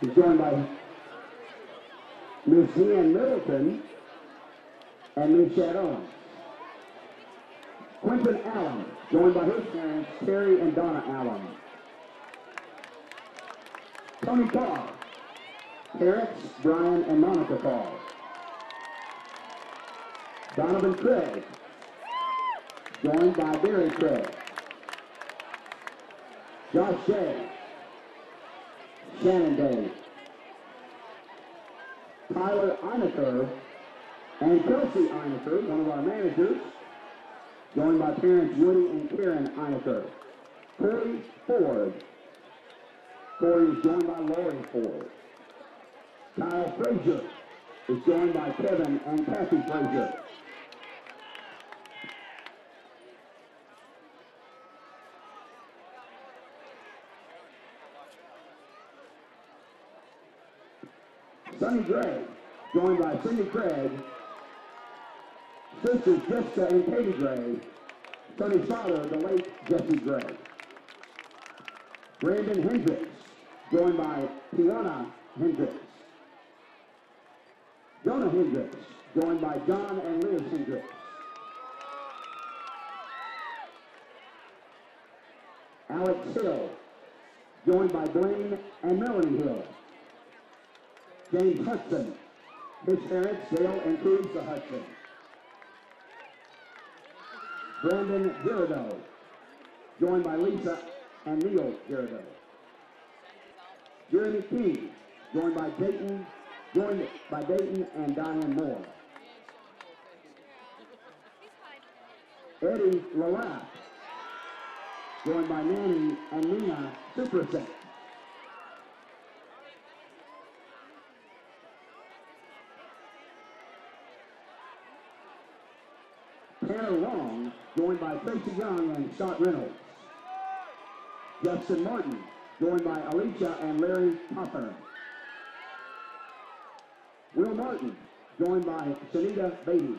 He's joined by Miss Ian Middleton and Miss Owens. Quentin Allen, joined by his parents, Terry and Donna Allen. Tony Carr, parents, Brian and Monica Carr. Donovan Craig, joined by Barry Craig. Josh Day, Shannon Day, Tyler Eineker, and Kelsey Eineker, one of our managers, joined by parents Woody and Karen Eineker. Corey Ford. Corey is joined by Lori Ford. Kyle Frazier is joined by Kevin and Kathy Frazier. Sonny Gray, joined by Cindy Craig, sisters Jessica and Katie Gray, Sonny's father, the late Jesse Gray. Brandon Hendricks, joined by Tiana Hendricks. Jonah Hendricks, joined by John and Liz Hendricks. Alex Hill, joined by Blaine and Melanie Hill. James Hudson, his parents, Dale and Teresa Hudson. Brandon Girardeau, joined by Lisa and Neil Girardeau. Jeremy King, joined by Dayton, joined by Dayton and Diane Moore. Eddie Larath, joined by Nanny and Nina Superset. Tanner Long, joined by Tracy Young and Scott Reynolds. Justin Martin, joined by Alicia and Larry Popper. Will Martin, joined by Shanita Beatty.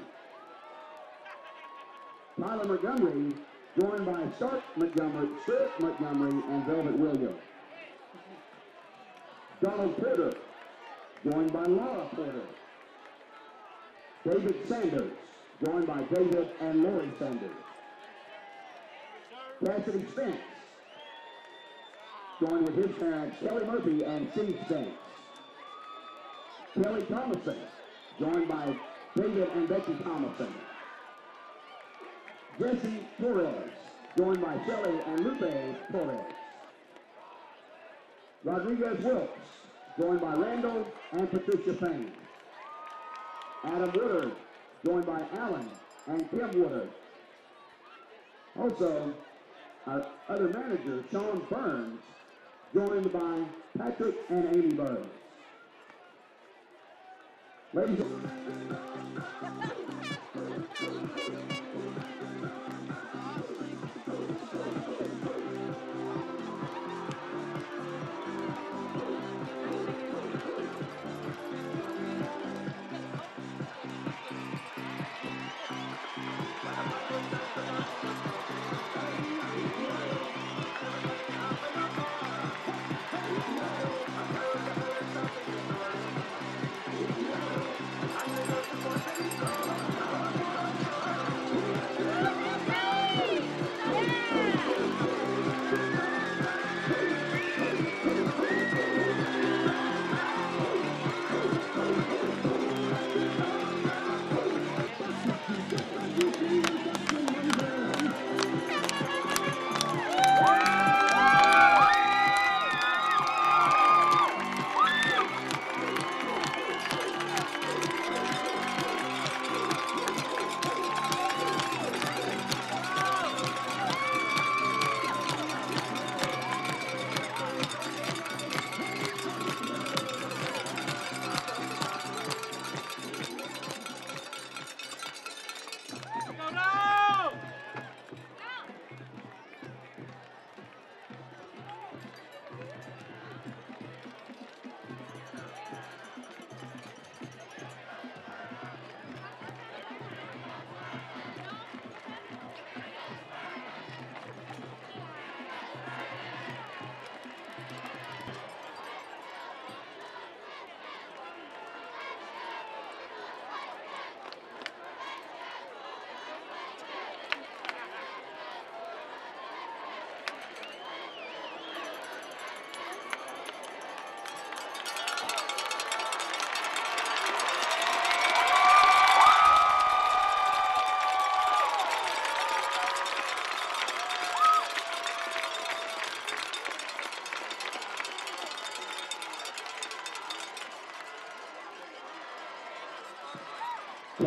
Tyler Montgomery, joined by Stork Montgomery, Stuart Montgomery, and Velvet Williams. Donald Porter, joined by Laura Porter. David Sanders, joined by David and Lori Sanders. Cassidy Spence, joined with his parents Kelly Murphy and Steve Spence. Kelly Thomason, joined by David and Becky Thomason. Jesse Torres, joined by Shelley and Lupe Torres. Rodriguez Wilkes, joined by Randall and Patricia Payne. Adam Woodard, joined by Alan and Kim Woodard. Also, our other manager, Sean Burns, joined by Patrick and Amy Burns. Ladies and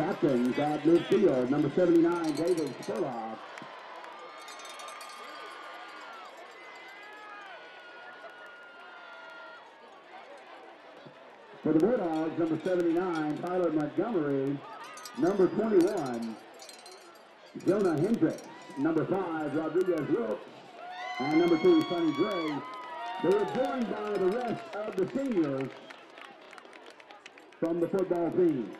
Captains at midfield, number 79, David Spurlock. For the Bulldogs, number 79, Tyler Montgomery. Number 21, Jonah Hendricks. Number 5, Rodriguez Wilkes. And number 2, Sonny Gray. They were joined by the rest of the seniors from the football team.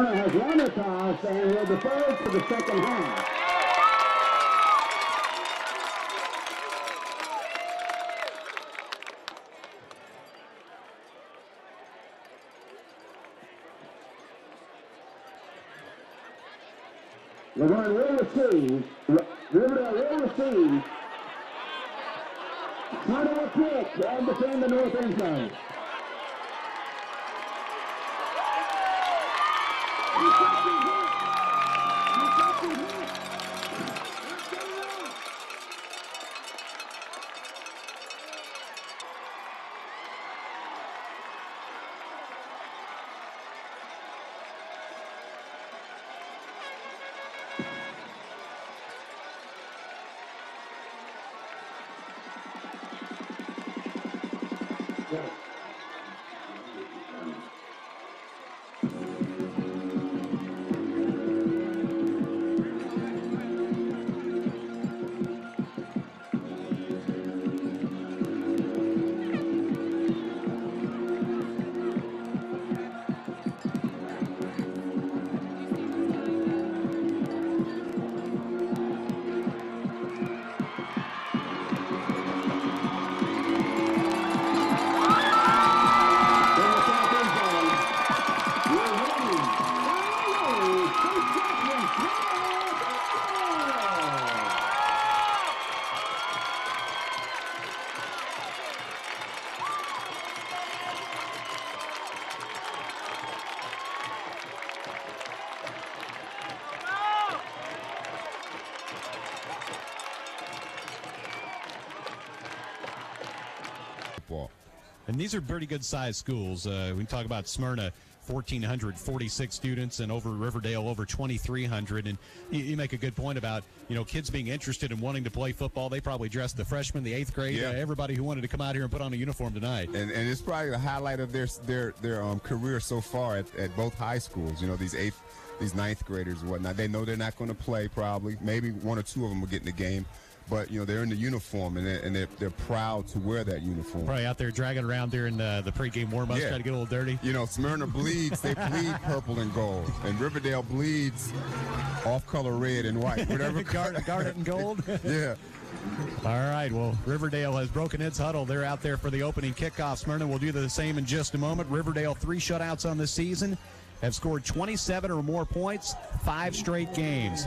Smyrna has won the toss and will defer to the second half. La Vergne will receive. Riverdale will receive. Smyrna will kick and defend the north end zone. No campo ruim. No campo ruim. And these are pretty good sized schools. Uh, we talk about Smyrna, 1,446 students, and over Riverdale, over 2,300. And you, you, make a good point about, you know, kids being interested in wanting to play football. They probably dressed the freshmen, the eighth grade, yeah. uh, everybody who wanted to come out here and put on a uniform tonight. And, and it's probably the highlight of their their their um, career so far at, at both high schools. You know, these eighth, these ninth graders and whatnot. They know they're not going to play probably. Maybe one or two of them will get in the game but you know they're in the uniform and they're, and they're, they're proud to wear that uniform. Probably out there dragging around during the, the pregame warm ups, yeah. trying to get a little dirty. You know, Smyrna bleeds; they bleed purple and gold, and Riverdale bleeds off color red and white, whatever. Garnet, garnet and gold. yeah. All right. Well, Riverdale has broken its huddle. They're out there for the opening kickoff. Smyrna will do the same in just a moment. Riverdale three shutouts on the season have scored 27 or more points, five straight games.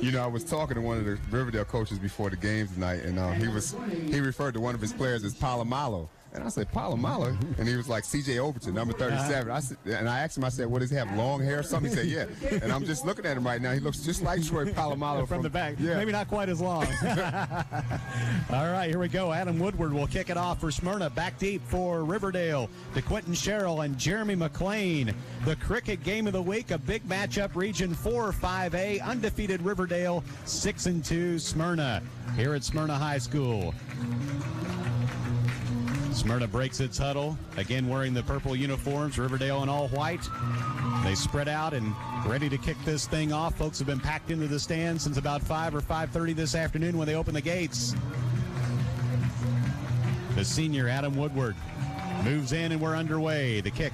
You know, I was talking to one of the Riverdale coaches before the games tonight, and uh, he was he referred to one of his players as Polamalu. And I said, Polamalu? And he was like, CJ Overton, number 37. I said, and I asked him, I said, what does he have, long hair or something? He said, yeah. And I'm just looking at him right now. He looks just like Troy Polamalu. from, from, the back. Yeah. Maybe not quite as long. All right, here we go. Adam Woodward will kick it off for Smyrna. Back deep for Riverdale to Quentin Sherrill and Jeremy McLean. The cricket game of the week, a big matchup, Region 4 5A, undefeated Riverdale, 6 and 2 Smyrna. Here at Smyrna High School. Smyrna breaks its huddle, again wearing the purple uniforms, Riverdale in all white. They spread out and ready to kick this thing off. Folks have been packed into the stands since about 5 or 5.30 this afternoon when they open the gates. The senior, Adam Woodward, moves in and we're underway. The kick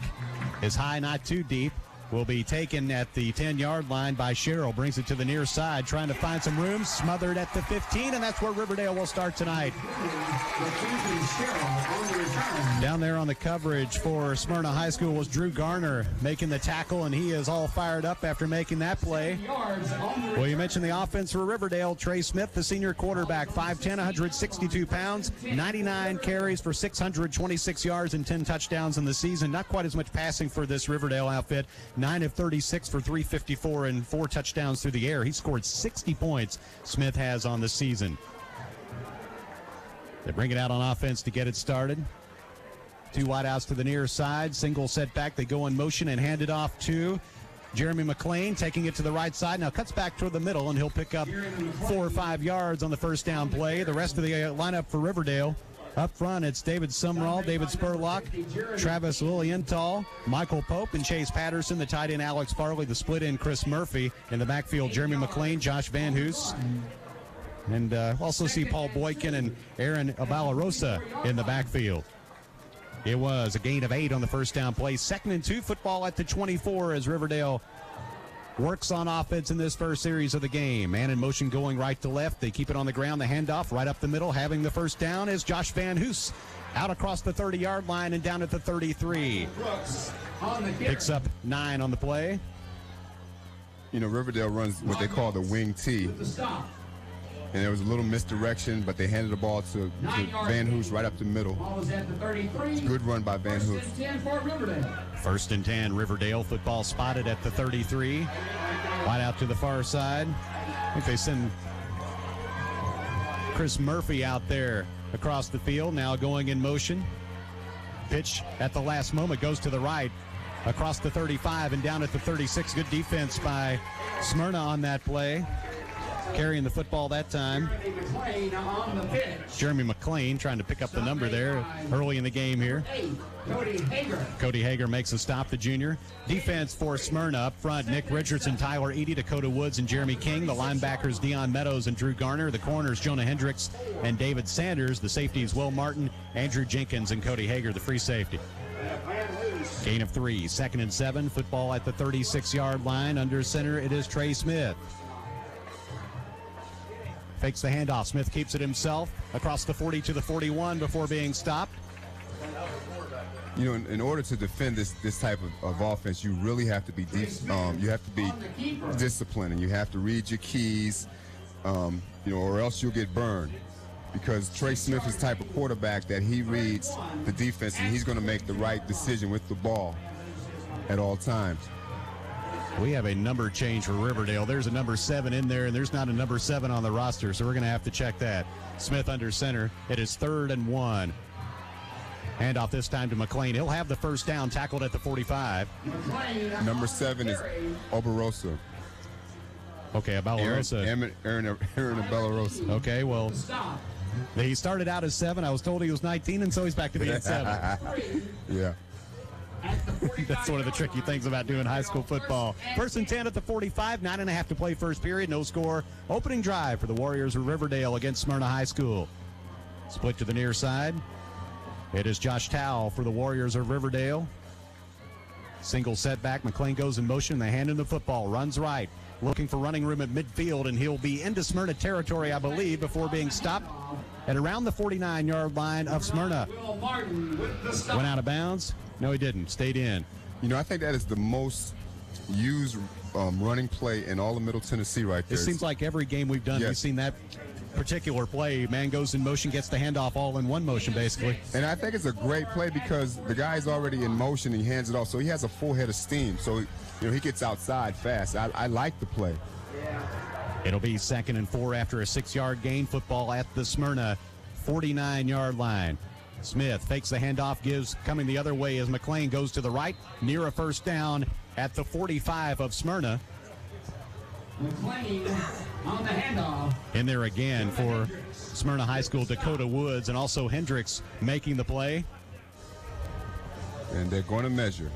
is high, not too deep. Will be taken at the 10 yard line by Sherrill. Brings it to the near side, trying to find some room. Smothered at the 15, and that's where Riverdale will start tonight. Down there on the coverage for Smyrna High School was Drew Garner making the tackle, and he is all fired up after making that play. Well, you mentioned the offense for Riverdale. Trey Smith, the senior quarterback, 5'10, 162 pounds, 99 carries for 626 yards and 10 touchdowns in the season. Not quite as much passing for this Riverdale outfit. 9 of 36 for 354 and four touchdowns through the air. He scored 60 points, Smith has on the season. They bring it out on offense to get it started. Two wideouts to the near side. Single setback. They go in motion and hand it off to Jeremy McLean, taking it to the right side. Now cuts back toward the middle, and he'll pick up four or five yards on the first down play. The rest of the uh, lineup for Riverdale. Up front, it's David Sumrall, David Spurlock, Travis Lilienthal, Michael Pope, and Chase Patterson. The tight end Alex Farley, the split in Chris Murphy. In the backfield, Jeremy McLean, Josh Van Hoos. And uh, also see Paul Boykin and Aaron Abalarosa in the backfield. It was a gain of eight on the first down play. Second and two football at the 24 as Riverdale works on offense in this first series of the game. Man in motion going right to left. They keep it on the ground. The handoff right up the middle. Having the first down is Josh Van Hoos out across the 30 yard line and down at the 33. The Picks up nine on the play. You know, Riverdale runs what they call the wing T. And there was a little misdirection, but they handed the ball to, to Van Hoos right up the middle. Good run by Van Hoos. First and 10, Riverdale. Football spotted at the 33. Right out to the far side. I think they send Chris Murphy out there across the field, now going in motion. Pitch at the last moment goes to the right across the 35 and down at the 36. Good defense by Smyrna on that play carrying the football that time. Jeremy McLean trying to pick up the number there early in the game here. Cody Hager. Makes a stop, the junior. Defense for Smyrna up front. Nick Richardson, Tyler Eady, Dakota Woods, and Jeremy King. The linebackers, Dion Meadows and Drew Garner. The corners, Jonah Hendricks and David Sanders. The safeties, Will Martin, Andrew Jenkins, and Cody Hager, the free safety. Gain of three, second and seven. Football at the 36 yard line. Under center, it is Trey Smith. Fakes the handoff. Smith keeps it himself across the 40 to the 41 before being stopped. You know, in, in order to defend this this type of, of offense, you really have to be deep. Um, you have to be disciplined, and you have to read your keys. Um, you know, or else you'll get burned. Because Trey Smith is the type of quarterback that he reads the defense, and he's going to make the right decision with the ball at all times. We have a number change for Riverdale. There's a number seven in there, and there's not a number seven on the roster, so we're going to have to check that. Smith under center. It is third and one. Handoff this time to McLean. He'll have the first down tackled at the 45. Number seven is Obarosa. Okay, Aaron, Aaron, Aaron, Aaron Abalarosa. Okay, well, he started out as seven. I was told he was 19, and so he's back to being seven. Yeah. That's one of the tricky things about doing high school football. First and 10 at the 45, nine and a half to play first period, no score. Opening drive for the Warriors of Riverdale against Smyrna High School. Split to the near side. It is Josh Towle for the Warriors of Riverdale. Single setback. McLean goes in motion. They hand him the football. Runs right. Looking for running room at midfield, and he'll be into Smyrna territory, I believe, before being stopped at around the 49 yard line of Smyrna. The. Went out of bounds. No, he didn't. Stayed in. You know, I think that is the most used um, running play in all of Middle Tennessee right there. It seems like every game we've done, Yes. we've seen that particular play. Man goes in motion, gets the handoff all in one motion, basically. And I think it's a great play because the guy's already in motion he hands it off, so he has a full head of steam. So, you know, he gets outside fast. I, I like the play. It'll be second and four after a six yard gain. Football at the Smyrna 49 yard line. Smith fakes the handoff, gives coming the other way as McLean goes to the right, near a first down at the 45 of Smyrna. McLean on the handoff. In there again for Smyrna High School, Dakota Woods, and also Hendricks making the play. And they're going to measure.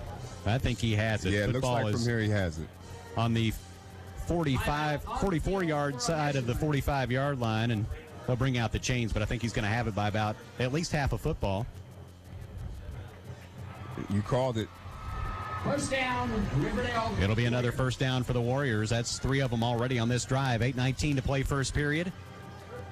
I think he has it. Yeah, it looks like from here he has it. on the 45, 44 yard side of the 45 yard line, and they'll bring out the chains, but I think he's going to have it by about at least half a football. You called it. First down, Riverdale. It'll be another first down for the Warriors. That's three of them already on this drive. 8:19 to play first period.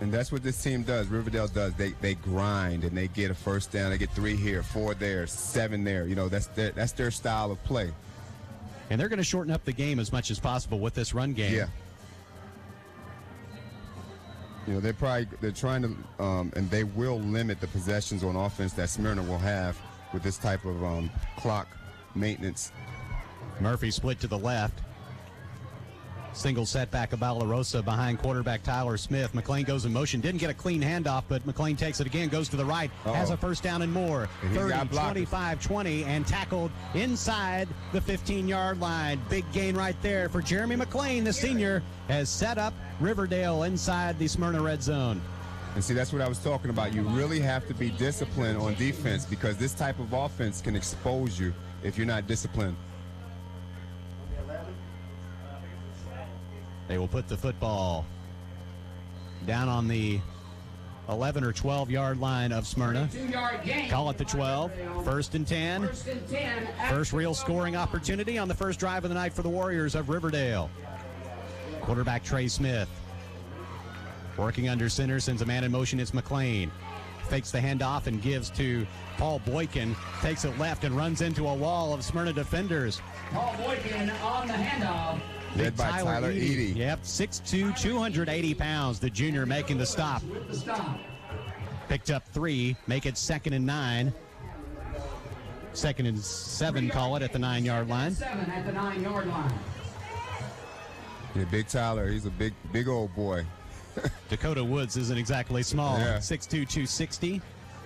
And that's what this team does. Riverdale does. They they grind and they get a first down. They get three here, four there, seven there. You know, that's their that's their style of play. And they're going to shorten up the game as much as possible with this run game. Yeah. You know, they're probably they're trying to um, and they will limit the possessions on offense that Smyrna will have with this type of um, clock maintenance. Murphy split to the left. Single setback of Balarosa behind quarterback Tyler Smith. McLean goes in motion. Didn't get a clean handoff, but McLean takes it again, goes to the right, Uh-oh. has a first down and more. And 30, 25, 20, and tackled inside the 15 yard line. Big gain right there for Jeremy McLean. The senior has set up Riverdale inside the Smyrna red zone. And see, that's what I was talking about. You really have to be disciplined on defense because this type of offense can expose you if you're not disciplined. They will put the football down on the 11 or 12 yard line of Smyrna. Call it the 12. First and 10. First and 10. First real scoring opportunity on the first drive of the night for the Warriors of Riverdale. Quarterback Trey Smith. Working under center, sends a man in motion. It's McLean. Fakes the handoff and gives to Paul Boykin. Takes it left and runs into a wall of Smyrna defenders. Paul Boykin on the handoff. Led by Tyler Eady. Yep, 6'2, 280 pounds. The junior making the stop. The stop. Picked up three, make it second and nine. Second and seven, call it at the nine yard line. Seven at the nine-yard line. Yeah, Big Tyler, he's a big, big old boy. Dakota Woods isn't exactly small. Yeah. 6'2, 260.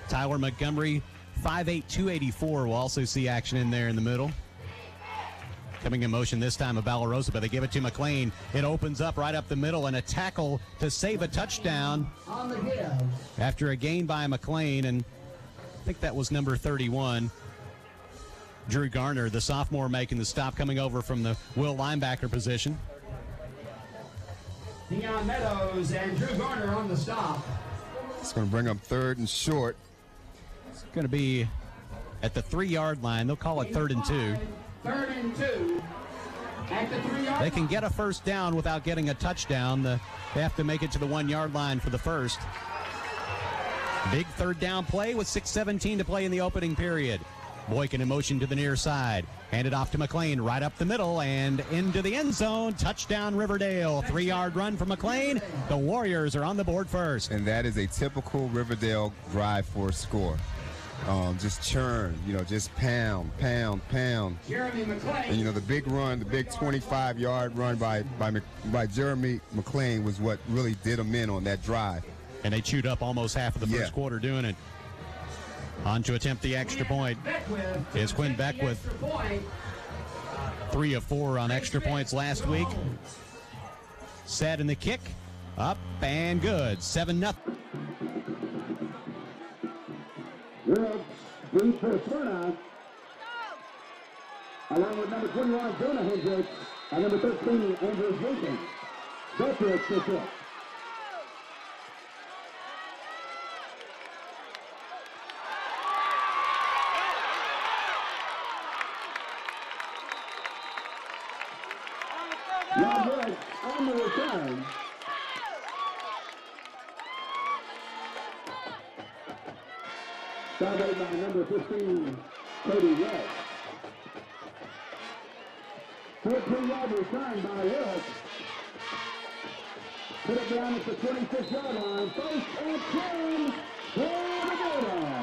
Tyler Montgomery, 5'8, 284. We'll also see action in there in the middle. Coming in motion this time of Balarosa, but they give it to McLean. It opens up right up the middle and a tackle to save a touchdown On the give. after a gain by McLean. And I think that was number 31. Drew Garner, the sophomore, making the stop coming over from the will linebacker position. Deion Meadows and Drew Garner on the stop. It's going to bring up third and short. It's going to be at the three yard line. They'll call it third and two. Third and two. At the three-yard They can get a first down without getting a touchdown. The, they have to make it to the one yard line for the first. Big third down play with 6.17 to play in the opening period. Boykin in motion to the near side. Handed off to McLean right up the middle and into the end zone. Touchdown Riverdale. Three yard run for McLean. The Warriors are on the board first. And that is a typical Riverdale drive for a score. Um, just churn, you know, just pound, pound, pound. Jeremy And you know the big run, the big 25-yard run by by by Jeremy McLean was what really did him in on that drive. And they chewed up almost half of the first yeah. quarter doing it. On to attempt the extra point is Quinn Beckwith. Three of four on extra points last week. Set in the kick. Up and good. 7 nothing. Brings for Smyrna. Along with number 21, Jonah Hendricks, and number 13, Andrew Jenkins. for it, that's it. Salvaged by number 15, Cody West. 14-yard return by Woods. Put it down at the 26-yard line. First and 10 for the Bulldogs.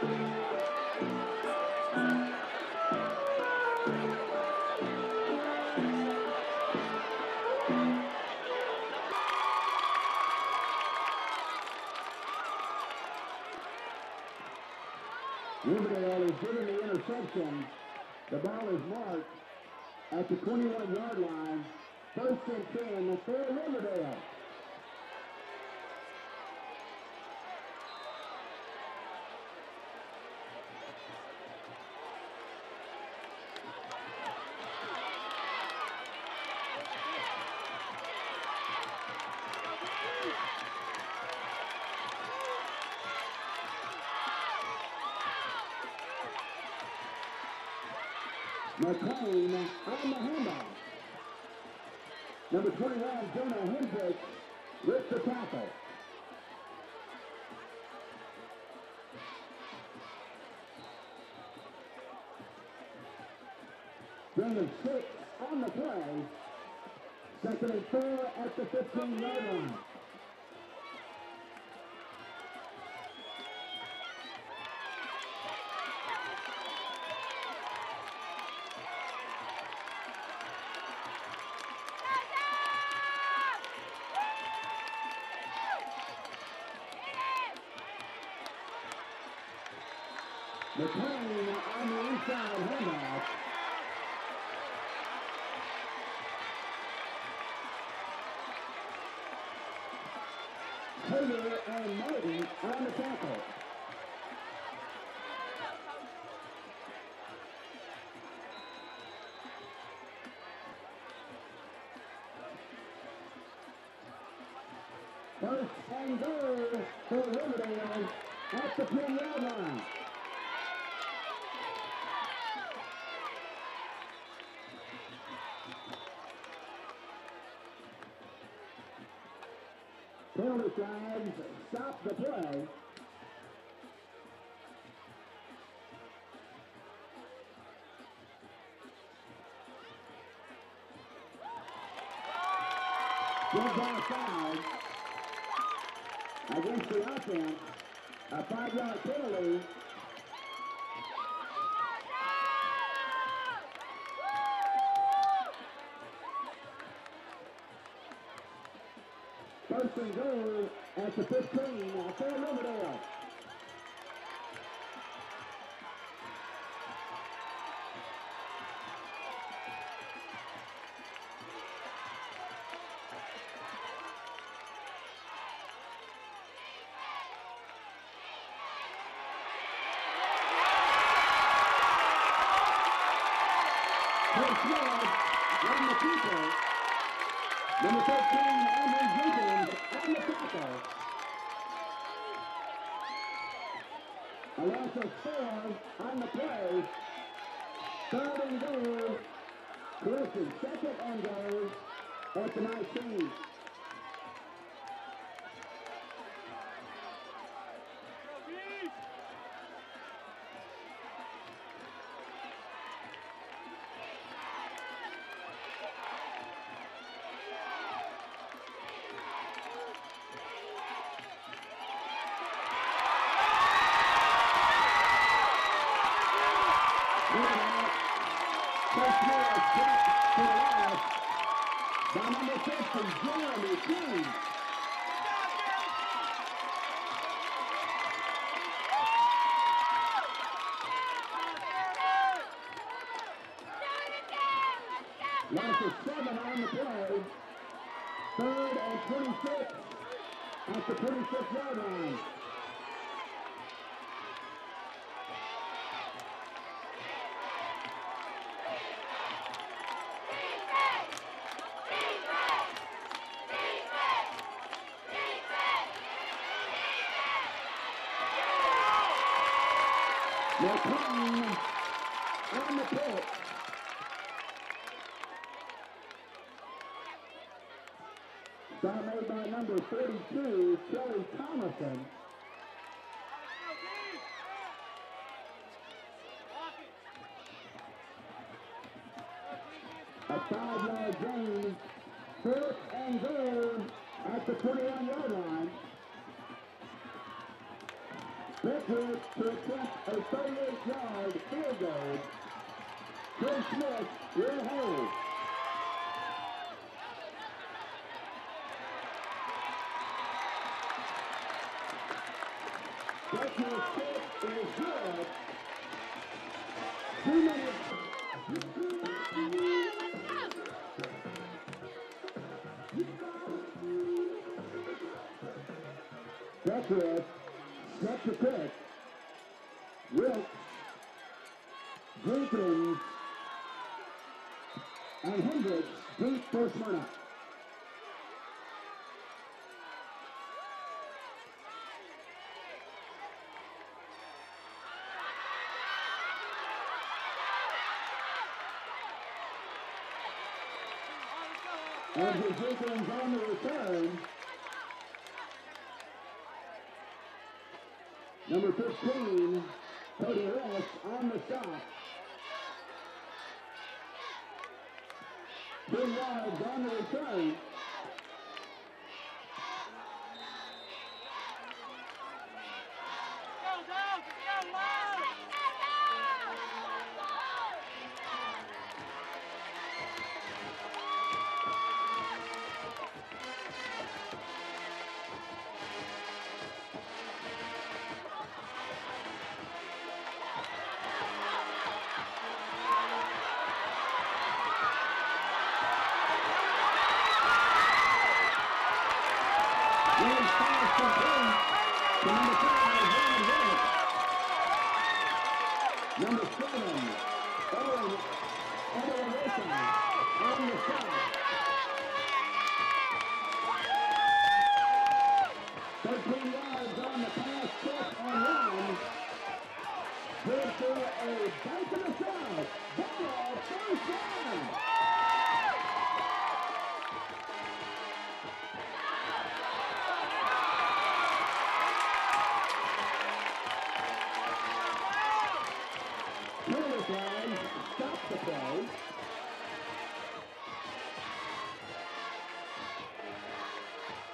The. The ball is marked at the 21-yard line. First and 10 for Riverdale. McLean on the handoff. 21, Jonah Hendricks with the tackle. Brandon six on the play. Second and four at the 15-yard line. First and goal for Riverdale at the 10-yard line. Penalty flags the. A five-yard penalty. First and goal at the 15 uh, for Riverdale. A loss of four on the play. Third and goal. Correction, second and goal at the 19. can join the team. Of seven on the play. Third and 26 at the 26 yard line. McClung on the pitch. Made by number 32, Kelly Thomason. A five-yard gain. Fourth and goal at the 21-yard line. Bedford to attempt a 38-yard field goal. Chris Smith will hold. 100, Pete Borsmana. And his Jenkins on the return. Number 15, Cody Ross on the stop. Two yards on the return.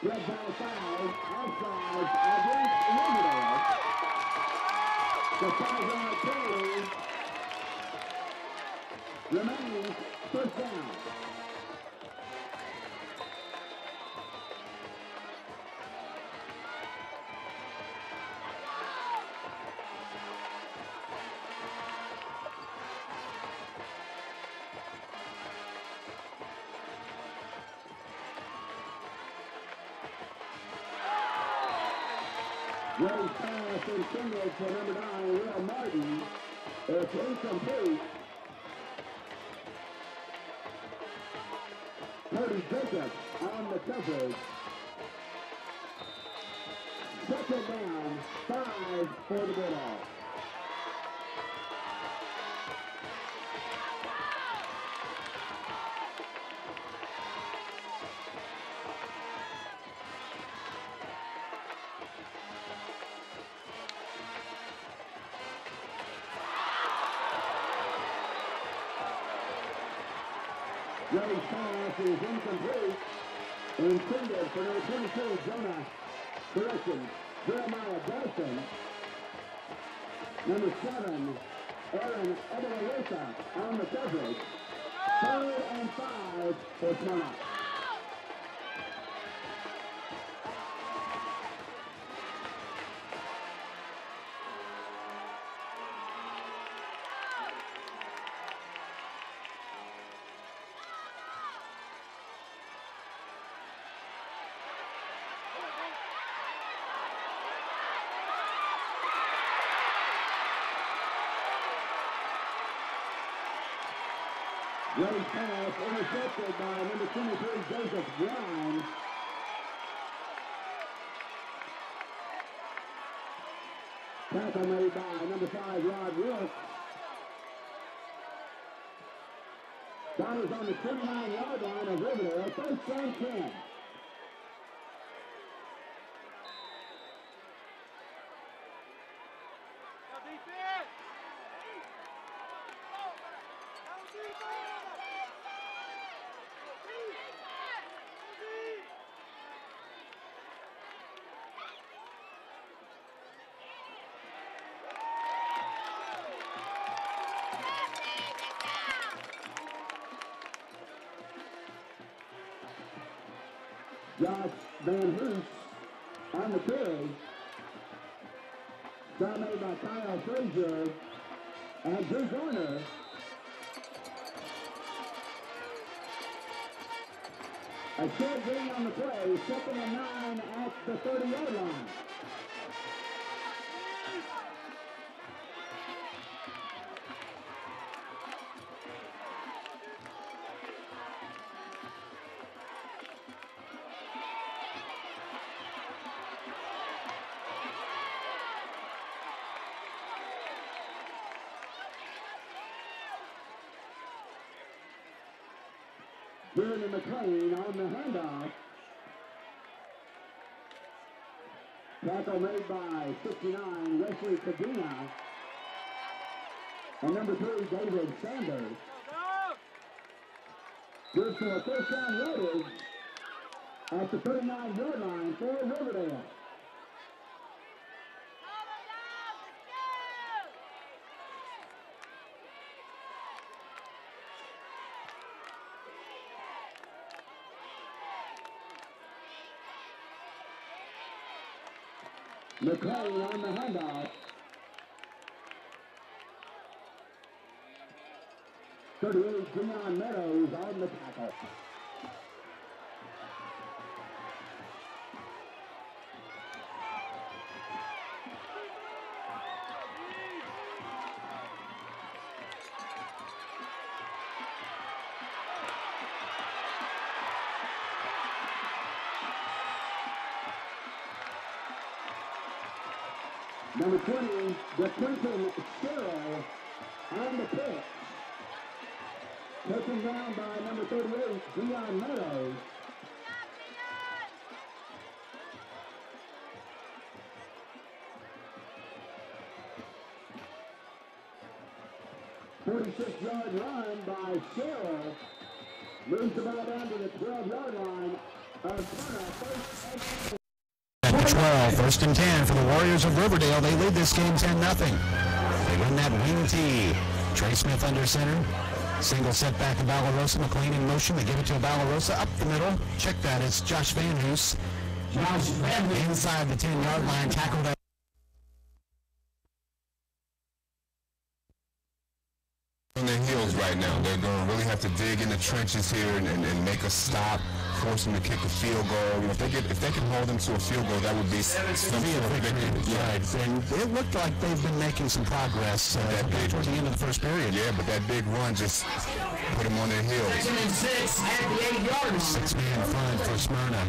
Red ball foul, outside against Riverdale. The five-yard penalty remains first down. For number nine, Will Martin. It's incomplete. Cody Jacobs on the coverage. Second down, five for the Bulldogs. For number 22, Jonah. Correction, Jeremiah Dawson. Number seven, Aaron Ebenezer on the coverage. Third and five for Smyrna. Ray's pass intercepted by number 23, Joseph Brown. Tackle made by number 5, Rod Wilkes. Ball on the 29-yard line of Riverdale. First down 10. Garner. A short gain on the play, second and nine at the 30-yard line. McLean on the handoff. Tackle made by 69, Wesley Cadena. And number three, David Sanders. Go! Good for a first down yardage at the 39-yard line for Riverdale. McLean on the handoff. Thirty-eight, Dion Meadows on the tackle. 20, the Quentin on the pitch. Taken down by number 38, Dion Meadows. Forty-six yard run by Sherrill. Moves the ball down to the 12 yard line 12, first and 10 for the Warriors of Riverdale. They lead this game 10 0 They win that wing tee. Trey Smith under center. Single set back to Balarosa. McLean in motion. They give it to Balarosa up the middle. Check that. It's Josh Van Hoos. Josh Van Hoos. Inside the 10 yard line. Tackled that. on their heels right now. They're going to really have to dig in the trenches here and, and, and make a stop, force them to kick a field goal. You know, if they get if they can hold them to a field goal, that would be some sort of victory. Yeah. Right. And it looked like they've been making some progress uh, That big- towards the end of the first period. Yeah, but that big run just put them on their heels. Six man front for Smyrna.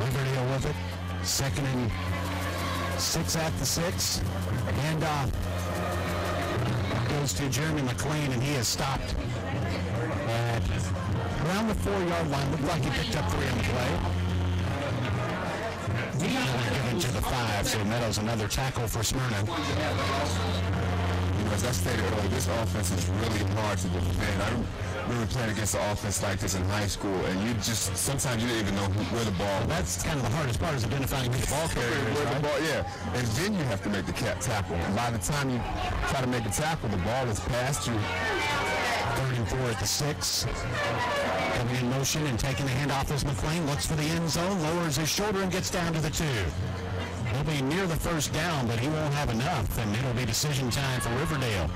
Riverdale with it. Second and six at the six. Handoff goes to Jeremy McLean, and he is stopped at around the four-yard line. Looked like he picked up three on the play. Given to the five, so Meadows another tackle for Smyrna. You know, as I stated earlier, this offense is really hard to defend. I remember playing against an offense like this in high school, and you just sometimes you didn't even know who, where the ball was. That's kind of the hardest part is identifying who the ball carrier is, Where the ball, yeah, and then you have to make the cat tackle. And by the time you try to make a tackle, the ball is past you. Third and four at the six. Coming in motion and taking the handoff is McLean. Looks for the end zone, lowers his shoulder and gets down to the two. He'll be near the first down, but he won't have enough, and it'll be decision time for Riverdale.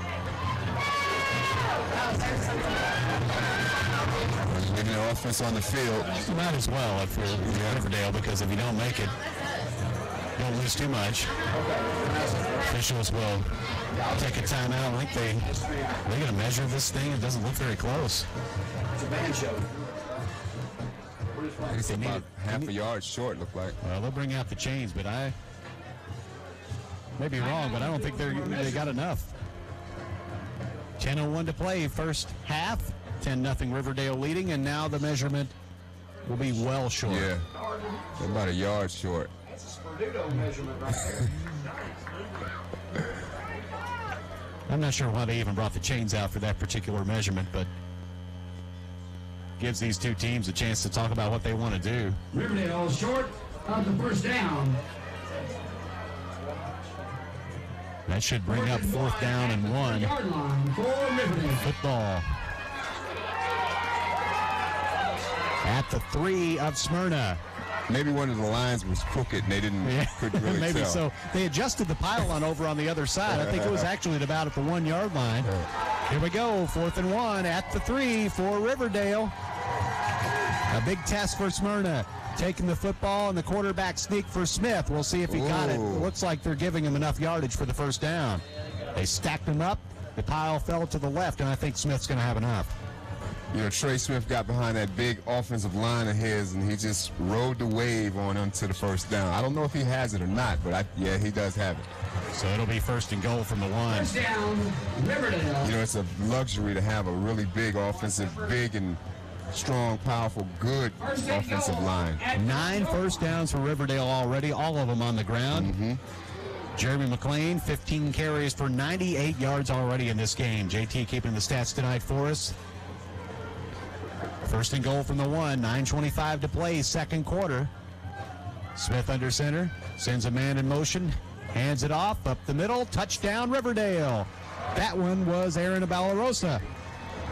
Leaving the offense on the field. You might as well if you're Riverdale, because if you don't make it, don't lose too much. Officials will take a timeout. I think they they're going to measure this thing. It doesn't look very close. It's They need about it. half They a yard short, look like. Well, they'll bring out the chains, but I may be wrong, but I don't think they're they got enough. 10:01 to play, first half. 10 nothing Riverdale leading, and now the measurement will be well short. Yeah. About a yard short. I'm not sure why they even brought the chains out for that particular measurement, but gives these two teams a chance to talk about what they want to do. Riverdale short of the first down. That should bring up fourth down and one. Yard line for Football. At the three of Smyrna. Maybe one of the lines was crooked and they didn't couldn't really maybe tell. so. They adjusted the pylon over on the other side. I think it was actually at about at the one yard line. Here we go, fourth and one at the three for Riverdale. A big test for Smyrna. Taking the football and the quarterback sneak for Smith. We'll see if he got it. Looks like they're giving him enough yardage for the first down. They stacked him up. The pile fell to the left, and I think Smith's going to have enough. You know, Trey Smith got behind that big offensive line of his, and he just rode the wave on onto the first down. I don't know if he has it or not, but I, yeah, he does have it. So it'll be first and goal from the line. First down, Riverdale. You know, it's a luxury to have a really big offensive, big and strong, powerful, good First offensive line. at Nine the first downs for Riverdale already, all of them on the ground. Mm-hmm. Jeremy McLean, 15 carries for 98 yards already in this game. JT keeping the stats tonight for us. First and goal from the one, 9.25 to play, second quarter. Smith under center, sends a man in motion, hands it off, up the middle, touchdown Riverdale. That one was Aaron Abalarosa.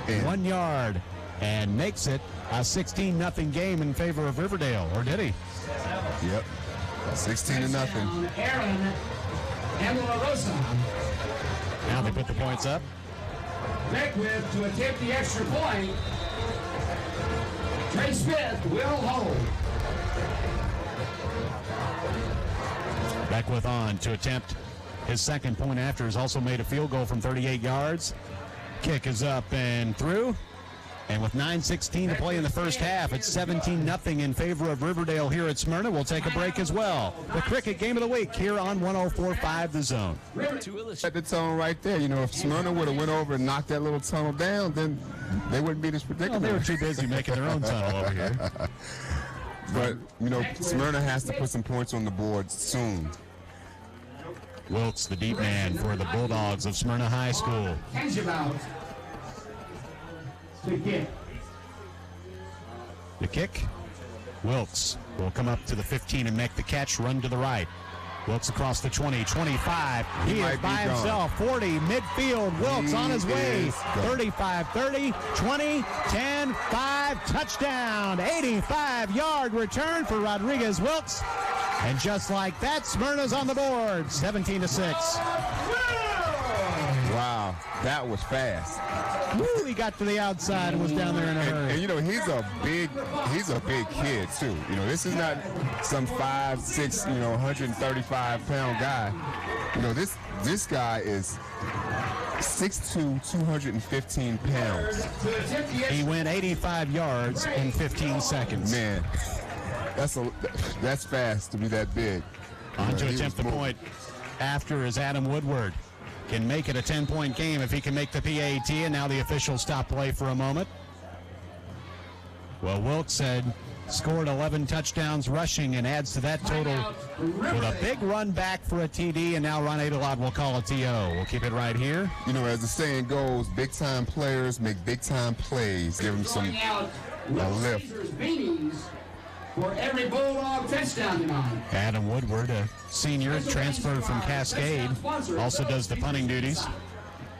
And One yard, and makes it a 16 0 game in favor of Riverdale, or did he? Yep, 16 to nothing. Aaron Amalarosa. Now they put the points up. Beckwith to attempt the extra point. Trey Smith will hold. Beckwith on to attempt his second point after. Has also made a field goal from 38 yards. Kick is up and through. And with 9.16 to play in the first half, it's 17 0 in favor of Riverdale here at Smyrna. We'll take a break as well. The cricket game of the week here on 104.5 The Zone. Set the tone right there. You know, if Smyrna would have went over and knocked that little tunnel down, then they wouldn't be this Well, predicament. they were too busy making their own tunnel over here. But, you know, Smyrna has to put some points on the board soon. Wilkes, the deep man for the Bulldogs of Smyrna High School. Kenjabout to kick. The kick. Wilkes will come up to the 15 and make the catch, run to the right. Wilkes across the 20, 25. He, He is by himself. 40, midfield. Wilkes on his way. gone. 35, 30, 20, 10, 5, touchdown. 85 yard return for Rodriguez Wilkes. And just like that, Smyrna's on the board. 17 to 6. That was fast. Woo, he got to the outside and was down there in a And, hurry. and, you know, he's a big, he's a big kid too. You know, this is not some five, six, you know, 135 pound guy. You know, this this guy is 6'2", 215 pounds. To attempt the He went 85 yards in 15 seconds. Man, that's a that's fast to be that big. On You to know, attempt the point after is Adam Woodward. Can make it a 10 point game if he can make the PAT, and now the officials stop play for a moment. Well, Wilkes said scored 11 touchdowns rushing and adds to that total with a big run back for a TD, and now Ron Adelot will call a TO. We'll keep it right here. You know, as the saying goes, big time players make big time plays. Give them some. A lift. Caesars beanies for every Bulldog touchdown tonight. Adam Woodward, a senior transferred from Cascade, also does the punting duties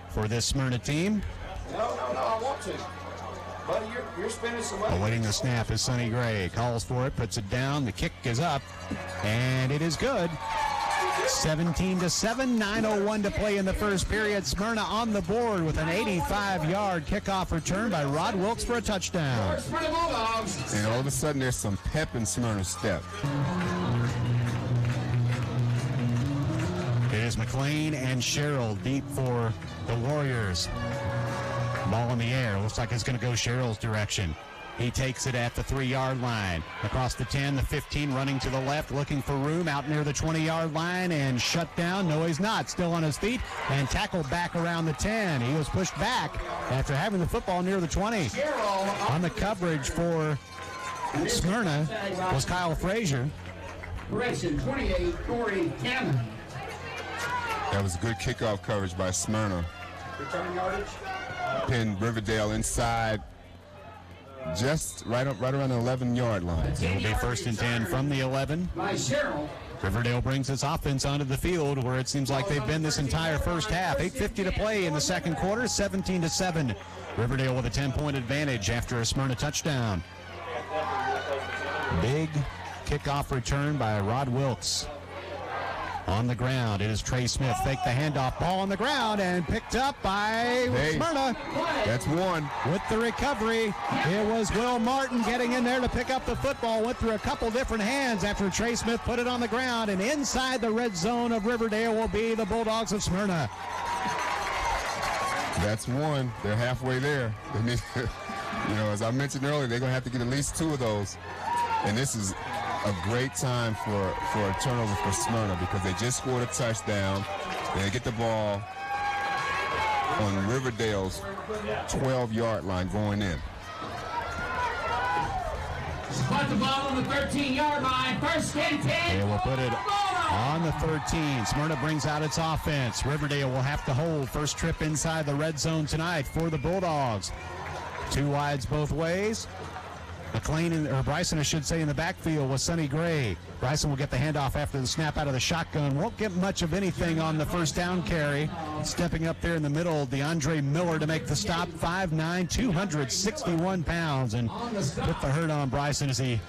for this Smyrna team. No, no, no, I want to. Buddy, you're, you're spending some money. Awaiting the snap is Sonny Gray. Calls for it, puts it down. The kick is up, and it is good. 17 to 7, 9.01 to play in the first period. Smyrna on the board with an 85 yard kickoff return by Rod Wilkes for a touchdown. First for the Bulldogs. And all of a sudden, there's some pep in Smyrna's step. is McLean and Sherrill deep for the Warriors. Ball in the air. Looks like it's going to go Sherrill's direction. He takes it at the three yard line. Across the 10, the 15, running to the left, looking for room out near the 20 yard line and shut down. No, he's not. Still on his feet and tackled back around the 10. He was pushed back after having the football near the 20. On the coverage for Smyrna was Kyle Frazier. Correction, 28, Corey Hammond. That was good kickoff coverage by Smyrna. Return yardage. Pinned Riverdale inside, just right up, right around the 11 yard line. It will be first and 10 from the 11. Riverdale brings its offense onto the field where it seems like they've been this entire first half. 8.50 to play in the second quarter, 17 to 7. Riverdale with a 10 point advantage after a Smyrna touchdown. Big kickoff return by Rod Wilkes. On the ground, it is Trey Smith. Fake the handoff, ball on the ground, and picked up by Hey. Smyrna. That's one. With the recovery, it was Will Martin getting in there to pick up the football. Went through a couple different hands after Trey Smith put it on the ground. And inside the red zone of Riverdale will be the Bulldogs of Smyrna. That's one. They're halfway there. They need, you know, as I mentioned earlier, they're going to have to get at least two of those. And this is a great time for, for a turnover for Smyrna because they just scored a touchdown. They get the ball on Riverdale's 12 yard line going in. Spot the ball on the 13 yard line. First and 10. They will put it on the 13. Smyrna brings out its offense. Riverdale will have to hold first trip inside the red zone tonight for the Bulldogs. Two wides both ways. McLean and, or Bryson, I should say, in the backfield with Sonny Gray. Bryson will get the handoff after the snap out of the shotgun. Won't get much of anything on the first down carry. Stepping up there in the middle, DeAndre Miller to make the stop. 5'9", 261 pounds, and put the hurt on Bryson as he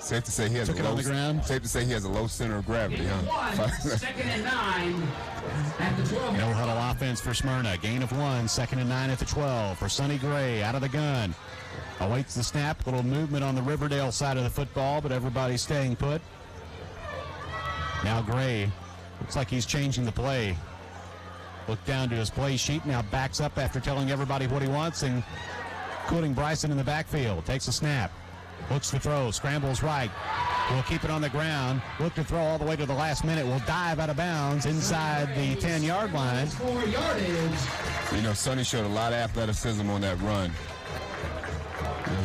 Safe to say he has Took a it low on the ground. Safe to say he has a low center of gravity, huh? Second and nine. At the 12 No huddle offense for Smyrna. Gain of one. Second and nine at the 12 for Sonny Gray out of the gun. Awaits the snap. Little movement on the Riverdale side of the football, but everybody's staying put. Now Gray looks like he's changing the play. Look down to his play sheet. Now backs up after telling everybody what he wants, and including Bryson in the backfield. Takes a snap. Looks to throw. Scrambles right. Will keep it on the ground. Look to throw all the way to the last minute. Will dive out of bounds inside the 10 yard line. You know, Sonny showed a lot of athleticism on that run.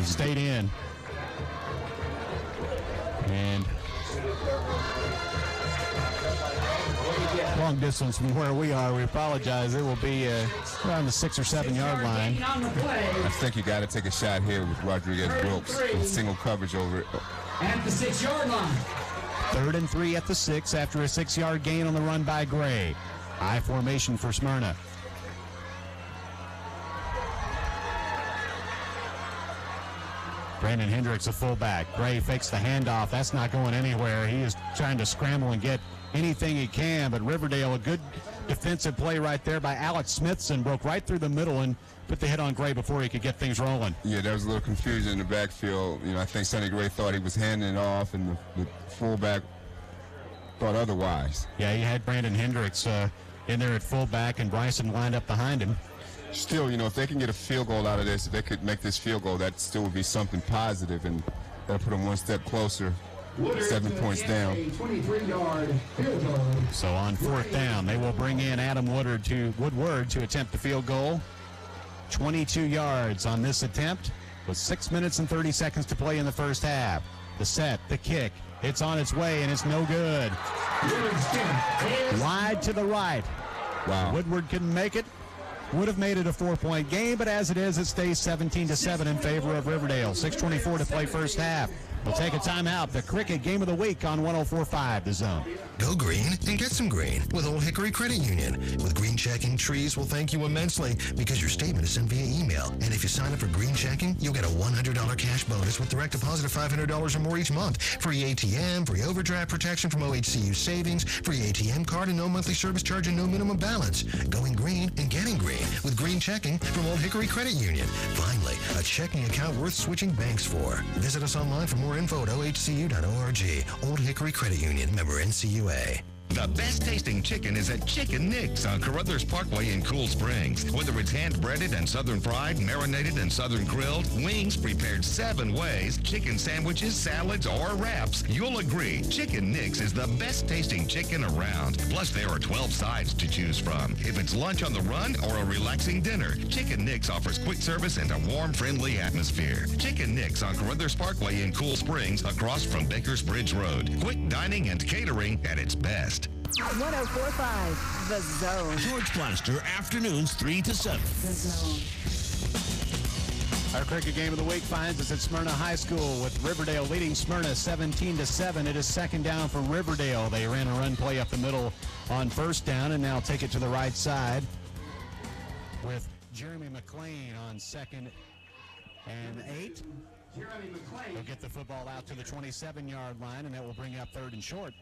Stayed in. And long distance from where we are, we apologize. It will be uh, around the six or seven yard line. Gain on the play. I think you got to take a shot here with Rodriguez Brooks with single coverage over it. At the six yard line. Third and three at the six after a six yard gain on the run by Gray. High formation for Smyrna. Brandon Hendricks, a fullback. Gray fakes the handoff. That's not going anywhere. He is trying to scramble and get anything he can, but Riverdale, a good defensive play right there by Alex Smithson, broke right through the middle and put the hit on Gray before he could get things rolling. Yeah, there was a little confusion in the backfield. You know, I think Sonny Gray thought he was handing it off, and the, the fullback thought otherwise. Yeah, he had Brandon Hendricks uh, in there at fullback, and Bryson lined up behind him. Still, you know, if they can get a field goal out of this, if they could make this field goal, that still would be something positive, and that'll put them one step closer. Seven points down. A 23 yard field goal. So on fourth down, they will bring in Adam Woodward to Woodward to attempt the field goal. 22 yards on this attempt with six minutes and 30 seconds to play in the first half. The set, the kick, it's on its way and it's no good. Woodward's kick is Wide to the right. Wow. Woodward couldn't make it. Would have made it a four-point game, but as it is, it stays 17 to 7 in favor of Riverdale. 6:24 to play first half. We'll take a timeout. The cricket game of the week on 104.5 The Zone. Go green and get some green with Old Hickory Credit Union. With Green Checking, Trees will thank you immensely because your statement is sent via email. And if you sign up for Green Checking, you'll get a $100 cash bonus with direct deposit of $500 or more each month. Free ATM, free overdraft protection from OHCU Savings, free ATM card and no monthly service charge and no minimum balance. Going green and getting green with Green Checking from Old Hickory Credit Union. Finally, a checking account worth switching banks for. Visit us online for more info at ohcu.org. Old Hickory Credit Union, member NCUA. The best tasting chicken is at Chicken Nick's on Carothers Parkway in Cool Springs. Whether it's hand breaded and southern fried, marinated and southern grilled, wings prepared seven ways, chicken sandwiches, salads, or wraps, you'll agree Chicken Nick's is the best tasting chicken around. Plus, there are 12 sides to choose from. If it's lunch on the run or a relaxing dinner, Chicken Nick's offers quick service and a warm, friendly atmosphere. Chicken Nick's on Carothers Parkway in Cool Springs across from Baker's Bridge Road. Quick dining and catering at its best. 1045 The Zone. George Plaster, afternoons 3 to 7. The Zone. Our cricket game of the week finds us at Smyrna High School with Riverdale leading Smyrna 17 to 7. It is second down for Riverdale. They ran a run play up the middle on first down and now take it to the right side with Jeremy McLean on second and eight. Jeremy McLean. He'll get the football out to the 27 yard line and that will bring up third and short.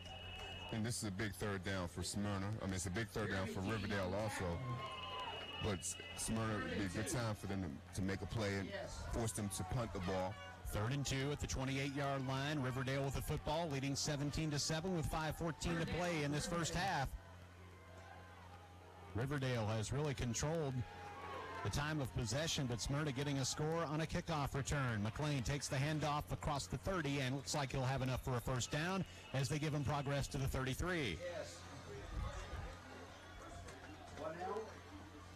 And this is a big third down for Smyrna. I mean, it's a big third down for Riverdale also. But Smyrna would be a good time for them to, to make a play and force them to punt the ball. Third and two at the 28-yard line. Riverdale with the football, leading 17 to seven with 5:14 to play in this first half. Riverdale has really controlled the time of possession, but Smyrna getting a score on a kickoff return. McLean takes the handoff across the 30 and looks like he'll have enough for a first down as they give him progress to the 33.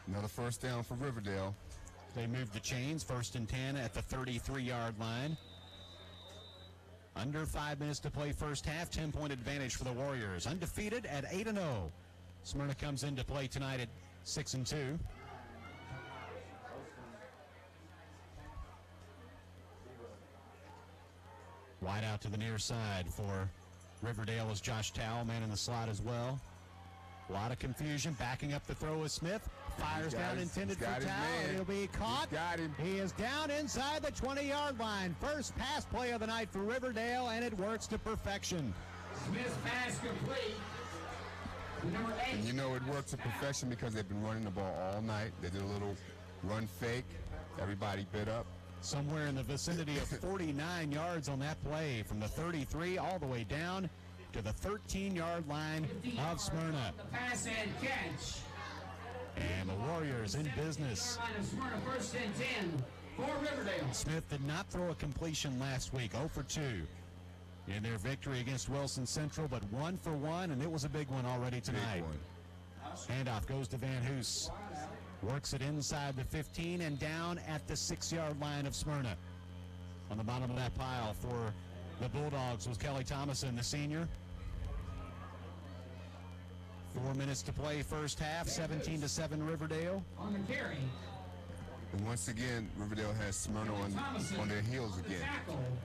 Another first down for Riverdale. They move the chains, first and 10 at the 33-yard line. Under five minutes to play first half, 10-point advantage for the Warriors. Undefeated at 8 0. Smyrna comes into play tonight at 6 and 2. Wide out to the near side for Riverdale is Josh Towell, man in the slot as well. A lot of confusion. Backing up the throw is Smith. Fires down his- intended for got his Towell. man. He'll be caught. He's got him. He is down inside the 20-yard line. First pass play of the night for Riverdale, and it works to perfection. Smith's pass complete. Number And eight. you know it works to perfection because they've been running the ball all night. They did a little run fake. Everybody bit up. Somewhere in the vicinity of 49 yards on that play from the 33 all the way down to the 13-yard line of Smyrna. The pass and catch. And the Warriors in business. Smyrna, first and 10 for Riverdale. Smith did not throw a completion last week, 0 for 2 in their victory against Wilson Central, but 1 for 1, and it was a big one already tonight. Handoff goes to Van Hoos. Works it inside the 15 and down at the six yard line of Smyrna. On the bottom of that pile for the Bulldogs was Kelly Thomason, the senior. Four minutes to play first half, 17 to 7 Riverdale. On the carry. And once again, Riverdale has Smyrna on, on their heels again.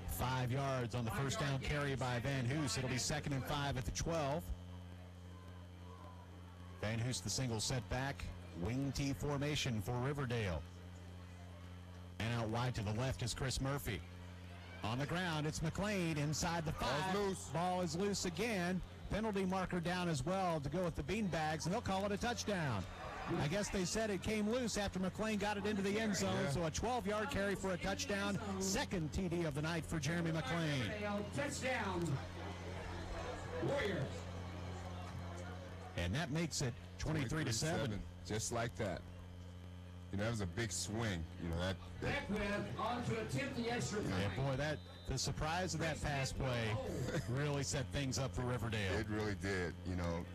Five yards on the first down carry by Van Hoos. It'll be second and five at the 12. Van Hoos the single set back. Wing T formation for Riverdale. And out wide to the left is Chris Murphy. On the ground, it's McLean inside the five. loose. Ball is loose again. Penalty marker down as well to go with the beanbags, and they'll call it a touchdown. I guess they said it came loose after McLean got it into the end zone, so a 12-yard carry for a touchdown. Second TD of the night for Jeremy McLean. Touchdown. Warriors. And that makes it 23 to 7. Just like that. You know, that was a big swing. You know, that, that Beckwith on to attempt the extra point. Yeah, boy, that the surprise of that pass play really set things up for Riverdale. it really did. You know,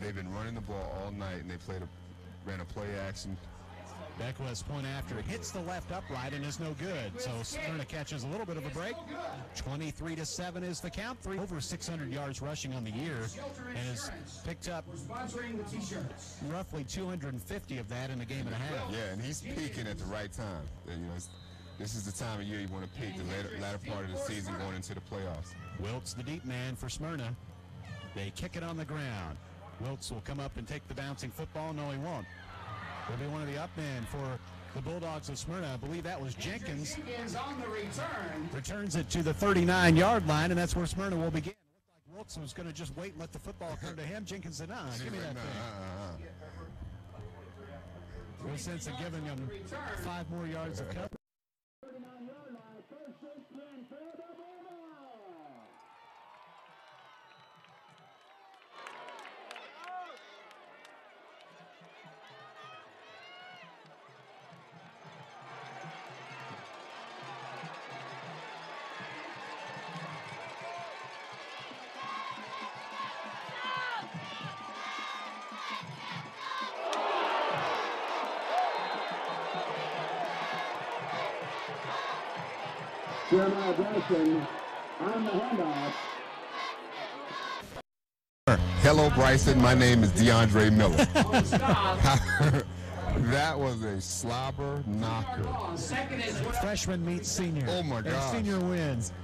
they've been running the ball all night and they played a ran a play action. Beckwith's point after hits the left upright and is no good. So Smyrna catches a little bit of a break. 23 to 7 is the count. Three over 600 yards rushing on the year and has picked up We're sponsoring the t-shirts. roughly 250 of that in a game and a half. Yeah, and he's peaking at the right time. You know, this is the time of year you want to peak, the later, latter part of the season going into the playoffs. Wiltz, the deep man for Smyrna. They kick it on the ground. Wiltz will come up and take the bouncing football. No, he won't. Will be one of the up men for the Bulldogs of Smyrna. I believe that was Jenkins. Jenkins on the return. Returns it to the 39 yard line, and that's where Smyrna will begin. Looked like Wiltz was going to just wait and let the football come to him. Jenkins said, nah, give me that thing. No sense in giving him five more yards of cover. Jeremiah Bryson on the handoff. Hello, Bryson. My name is DeAndre Miller. Oh, that was a slobber knocker. Freshman meets senior. Oh, my And gosh. senior wins.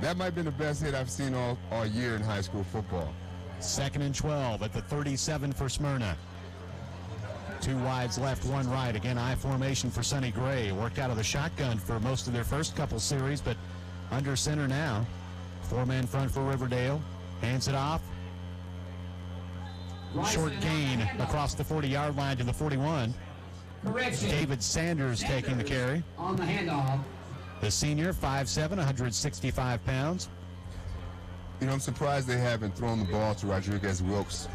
That might have been the best hit I've seen all, all year in high school football. Second and 12 at the 37 for Smyrna. Two wides left, one right. Again, I formation for Sonny Gray. Worked out of the shotgun for most of their first couple series, but under center now. Four man front for Riverdale. Hands it off. Short gain across the 40 yard line to the 41. Correction. David Sanders taking the carry. On the handoff. The senior, 5'7, 165 pounds. You know, I'm surprised they haven't thrown the ball to Rodriguez Wilkes.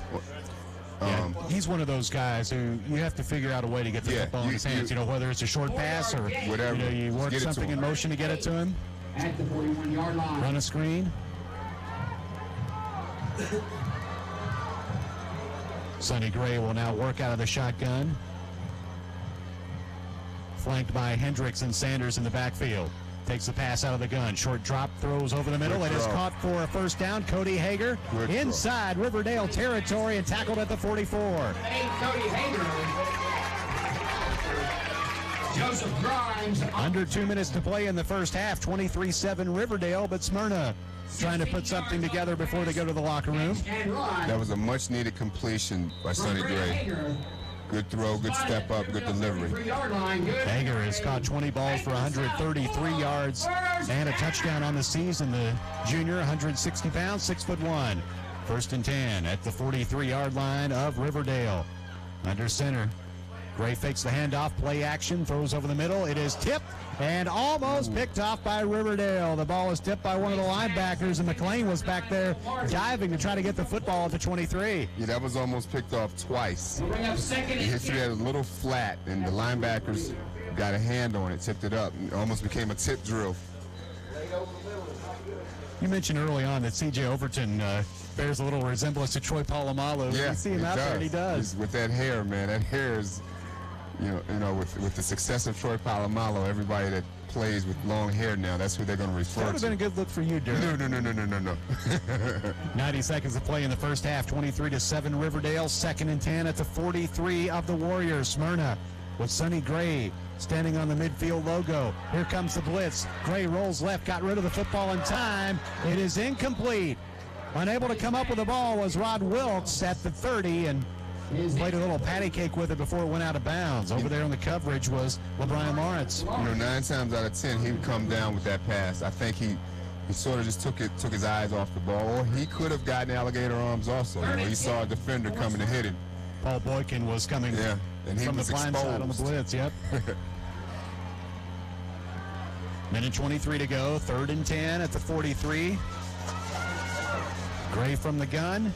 Yeah, Um, he's one of those guys who you have to figure out a way to get the Yeah, football in you- his hands. you- You, know, whether it's a short pass or Whatever. You, know, you work get it to something in motion to get it to him. At the 41 yard line. Run a screen. Sonny Gray will now work out of the shotgun. Flanked by Hendricks and Sanders in the backfield. Takes the pass out of the gun. Short drop, throws over the middle. Good It is throw. caught for a first down. Cody Hager Good throw. inside Riverdale territory and tackled at the 44. Hey, Cody Hager. Joseph Grimes. Under two minutes to play in the first half. 23-7 Riverdale, but Smyrna trying to put something together before they go to the locker room. That was a much needed completion by Sonny Gray. Good throw, good step up, good delivery. 3 yard line. Good. Hager has caught 20 balls for 133 yards and a touchdown on the season. The junior, 160 pounds, six foot one. First and 10 at the 43 yard line of Riverdale. Under center. Gray fakes the handoff, play action, throws over the middle. It is tipped and almost picked off by Riverdale. The ball is tipped by one of the linebackers, and McLean was back there diving to try to get the football at the 23. Yeah, that was almost picked off twice. Bring up second He hit you at a little flat, and the linebackers got a hand on it, tipped it up. It almost became a tip drill. You mentioned early on that C.J. Overton uh, bears a little resemblance to Troy Polamalu. Yeah, you see him he out there, and he does. He's- With that hair, man, that hair is, you know, you know, with with the success of Troy Polamalu, everybody that plays with long hair now, that's who they're going to That refer would have been a good look for you, Derek. No, no, no, no, no, no, no. 90 seconds to play in the first half. 23 to 7 Riverdale. Second and 10 at the 43 of the Warriors. Smyrna with Sonny Gray standing on the midfield logo. Here comes the blitz. Gray rolls left, got rid of the football in time. It is incomplete. Unable to come up with the ball was Rod Wilkes at the 30 and played a little patty cake with it before it went out of bounds. Over there on the coverage was LeBron Lawrence. You know, nine times out of ten, he would come down with that pass. I think he he sort of just took it took his eyes off the ball, or he could have gotten alligator arms also. You know, he saw a defender coming to hit him. Paul Boykin was coming Yeah, and he from the was blind side on the blitz. Yep. Minute 23 to go. Third and 10 at the 43. Gray from the gun.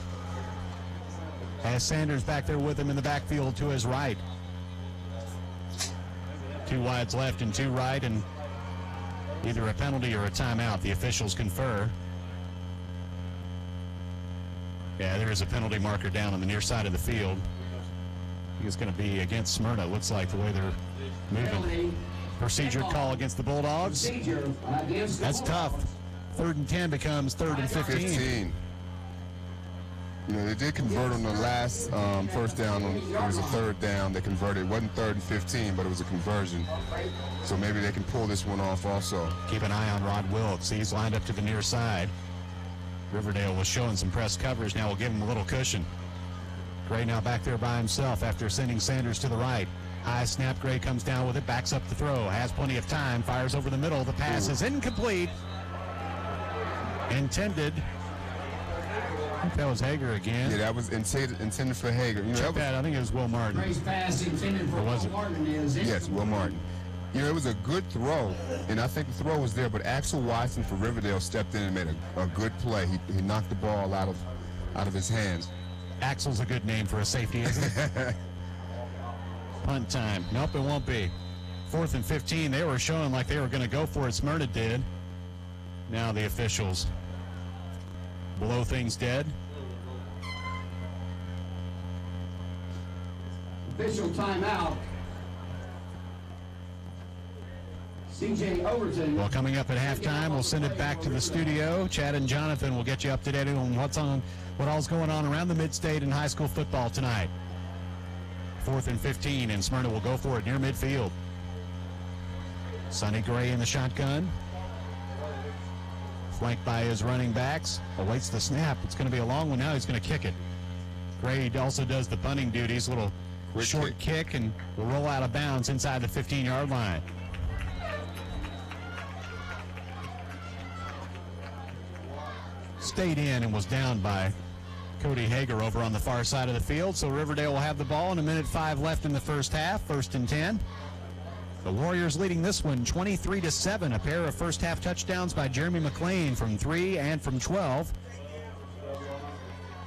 Has Sanders back there with him in the backfield to his right. Two wides left and two right, and either a penalty or a timeout. The officials confer. Yeah, there is a penalty marker down on the near side of the field. I think it's going to be against Smyrna. Looks like the way they're moving. Procedure call against the Bulldogs. Procedure against the That's tough. Third and 10 becomes third and 15. 15. You know, they did convert on the last um, first down. On, it was a third down. They converted. It wasn't third and 15, but it was a conversion. So maybe they can pull this one off also. Keep an eye on Rod Wilkes. He's lined up to the near side. Riverdale was showing some press coverage. Now we'll give him a little cushion. Gray now back there by himself after sending Sanders to the right. High snap. Gray comes down with it, backs up the throw, has plenty of time, fires over the middle. The pass is incomplete. Intended. I think that was Hager again. Yeah, that was intended, intended for Hager. You know, Check that was, that. I think it was Will Martin. Gray's pass intended for Or was Will it? Martin is yes, Will Martin. You know, it was a good throw, and I think the throw was there, but Axel Watson for Riverdale stepped in and made a, a good play. He, he knocked the ball out of out of his hands. Axel's a good name for a safety, isn't it? Punt time. Nope, it won't be. Fourth and 15. They were showing like they were going to go for it. Smyrna did. Now the officials blow things dead. Official timeout. CJ Overton. Well, coming up at halftime, we'll send it back to the studio. Chad and Jonathan will get you up to date on what's on, what all's going on around the mid-state and high school football tonight. Fourth and 15, and Smyrna will go for it near midfield. Sonny Gray in the shotgun. Flanked by his running backs. Awaits the snap. It's going to be a long one now. He's going to kick it. Gray also does the bunting duties. Little Quick short kick. and will roll out of bounds inside the 15-yard line. Stayed in and was down by Cody Hager over on the far side of the field. So Riverdale will have the ball in a minute five left in the first half. First and 10. The Warriors leading this one 23 to 7. A pair of first half touchdowns by Jeremy McLean from 3 and from 12.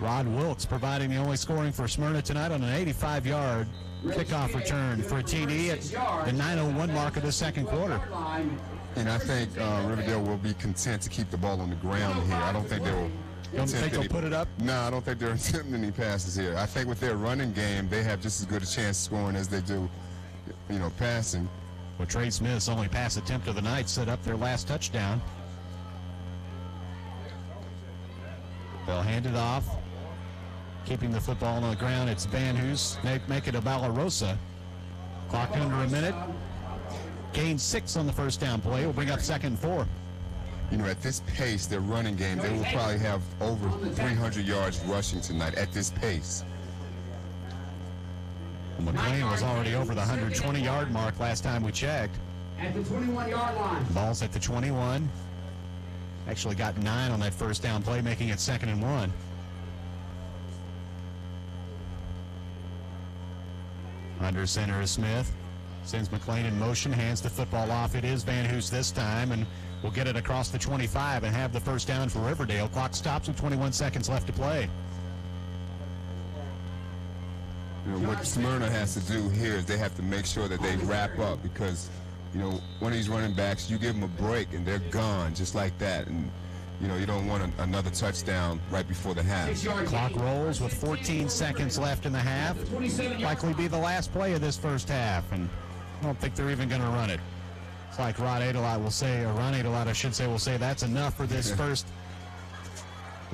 Rod Wilkes providing the only scoring for Smyrna tonight on an 85 yard kickoff return for a TD at the 901 mark of the second quarter. And I think uh, Riverdale will be content to keep the ball on the ground here. I don't think they will. Don't think they'll any- put it up? No, I don't think they're attempting any passes here. I think with their running game, they have just as good a chance of scoring as they do, you know, passing. Well, Trey Smith's only pass attempt of the night set up their last touchdown. They'll hand it off. Keeping the football on the ground, it's Van Hoos. Make, make it a Balarosa. Clock under a minute. Gain six on the first down play. Will bring up second four. You know, at this pace, their running game, they will probably have over 300 yards rushing tonight at this pace. McLean was already over the 120 yard mark last time we checked. At the 21 yard line. Ball's at the 21. Actually got nine on that first down play, making it second and one. Under center is Smith. Sends McLean in motion, hands the football off. It is Van Hoos this time, and will get it across the 25 and have the first down for Riverdale. Clock stops with 21 seconds left to play. You know, what Smyrna has to do here is they have to make sure that they wrap up because, you know, one of these running backs, you give them a break and they're gone just like that. And, you know, you don't want a, another touchdown right before the half. Clock rolls with 14 seconds left in the half. Likely be the last play of this first half, and I don't think they're even going to run it. It's like Rod Adelot will say, or Ron Adelot, I should say, will say that's enough for this first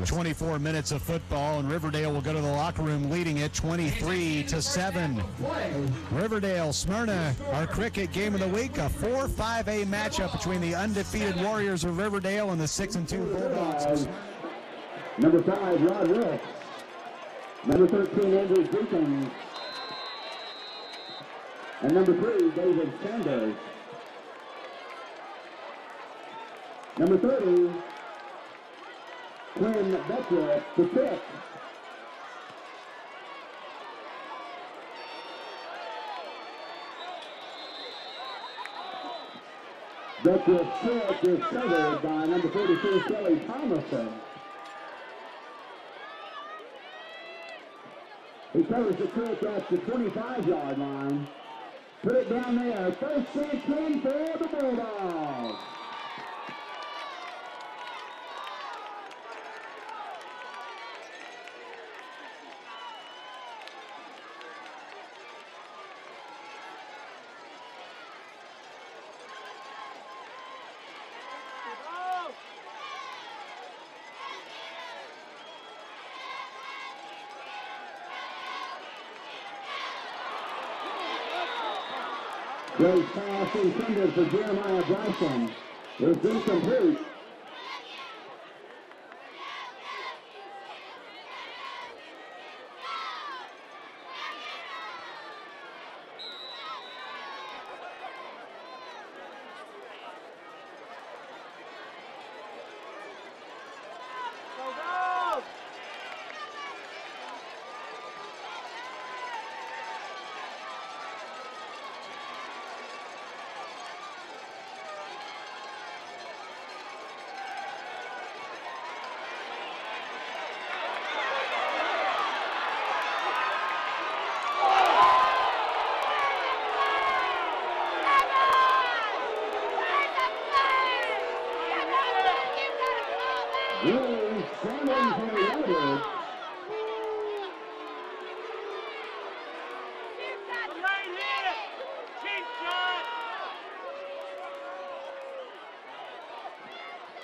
24 minutes of football, and Riverdale will go to the locker room leading it 23 to 7. Riverdale, Smyrna, our cricket game of the week, a 4-5A matchup between the undefeated Warriors of Riverdale and the 6 and 2 Bulldogs. Number five, Rod Wilkes. Number 13, Andrew Jenkins. And number three, David Sanders. Number 30, Quinn Beckwith, the fifth. Beckwith sixth is covered by number 42, Kelly Thomason. He covers the trick at the 25-yard line. Put it down there. First and 10 for the Bulldogs. Great pass intended for Jeremiah Bryson. It's incomplete. Really standing for the Raiders.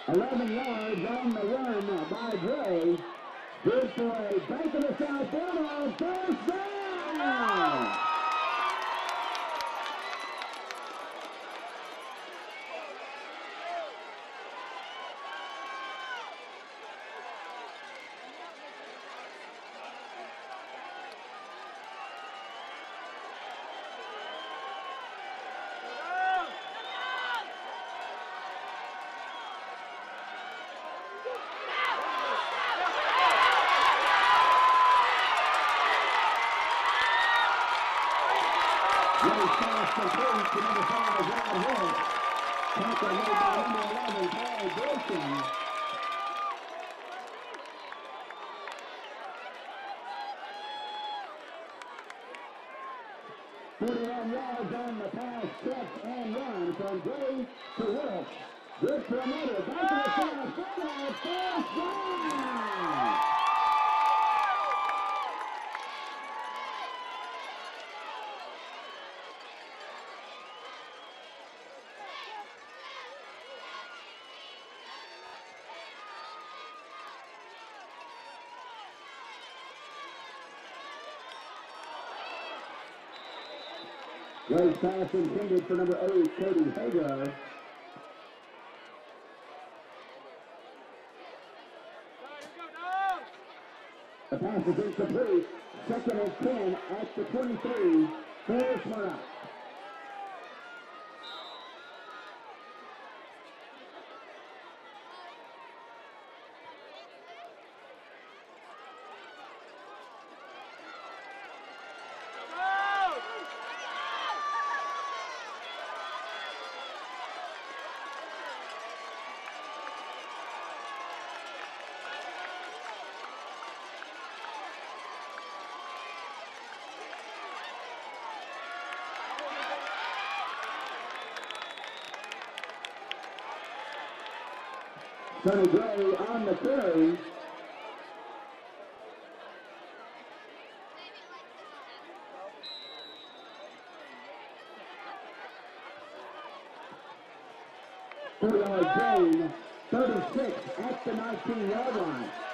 11 yards on the run by Gray. Good for a Bank of the South Bulldog first down. Gray pass complete to number five, Rod Hill. Tackle made by number 11, Paul Wilson. Yards on the pass, catch, and run from Gray to Wilkes. Good for another. Back to the south. Full first down. Great pass intended for number eight, Cody Hagar. The pass is incomplete. Second and 10 at the 23 for Smyrna. Sonny Gray on the carry. 36 at the 19-yard line.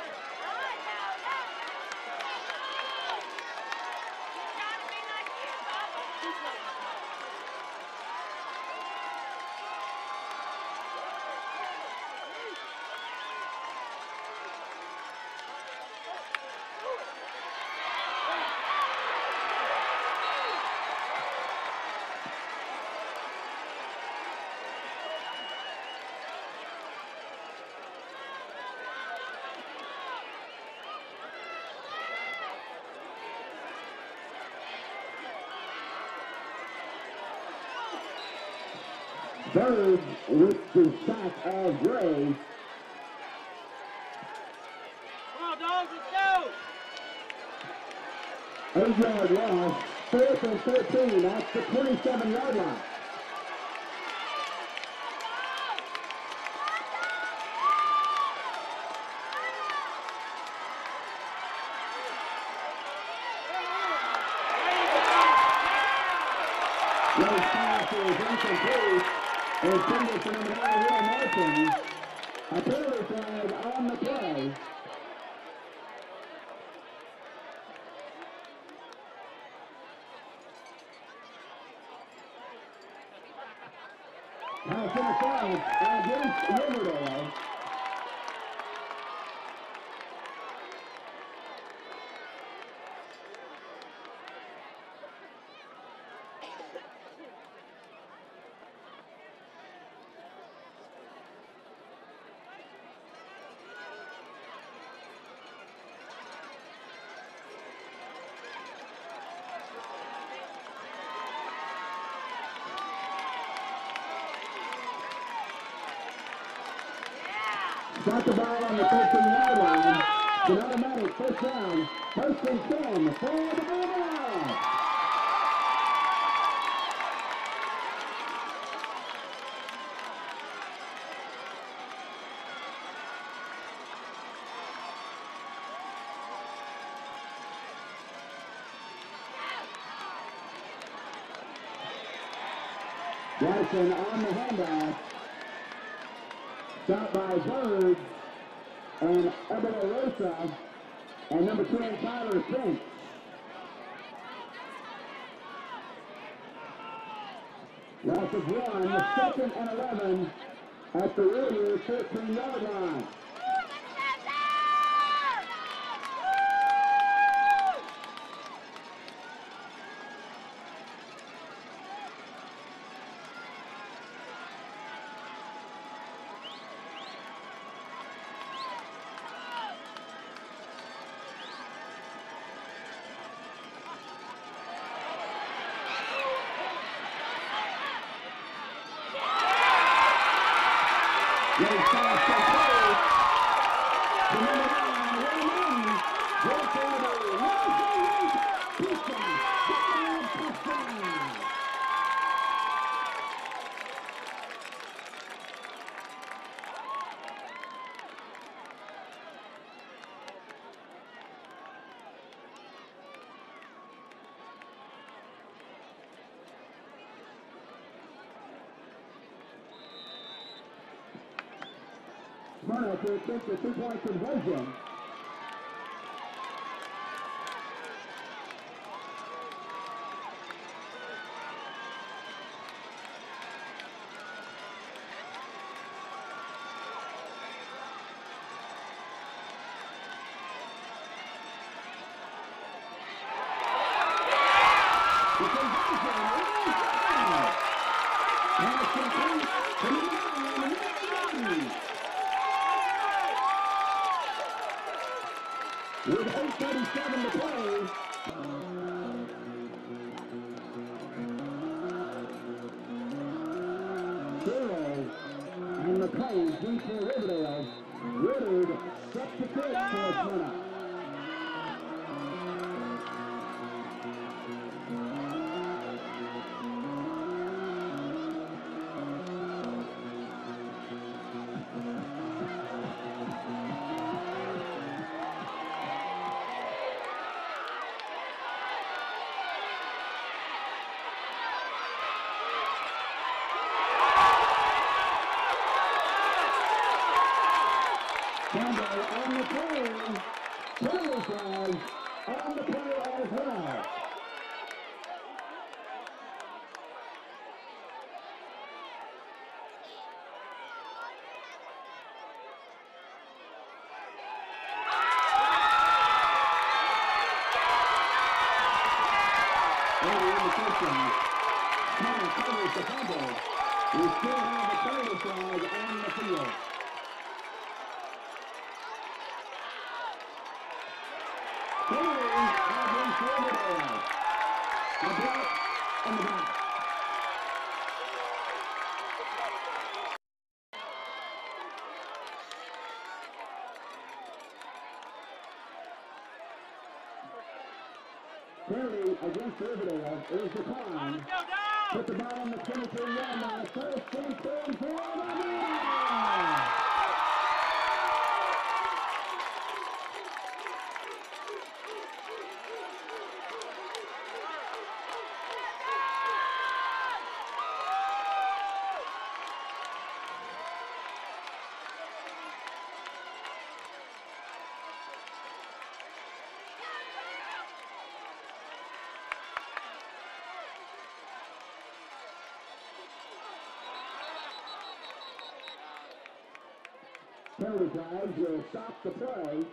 Bird with the sack of Gray. Come on, dogs, let's go! Eight-yard loss, fourth and 13 at the 27-yard line. Gray's pass is incomplete. Intended for number nine, Will Martin. A penalty flag on the play. Pass interference against Riverdale. Got the ball on the 13-yard line. It's an automatic first down. And 10 for the on the handoff. Shot by Bird and Rosa and number 10, Tyler Finch. Loss of one, second and 11 at the Warriors 14 yard line. Smyrna to attempt a two-point conversion. Campbell on the play. Penalty flag on the play as well. Early indication. Small covers the fumble. We still have a penalty flag on the field. Penalty has been forwarded. The block and the back. Penalty against Is declined. Put the ball on the 23 yard line. First and 10 for Riverdale. Flags will stop the play.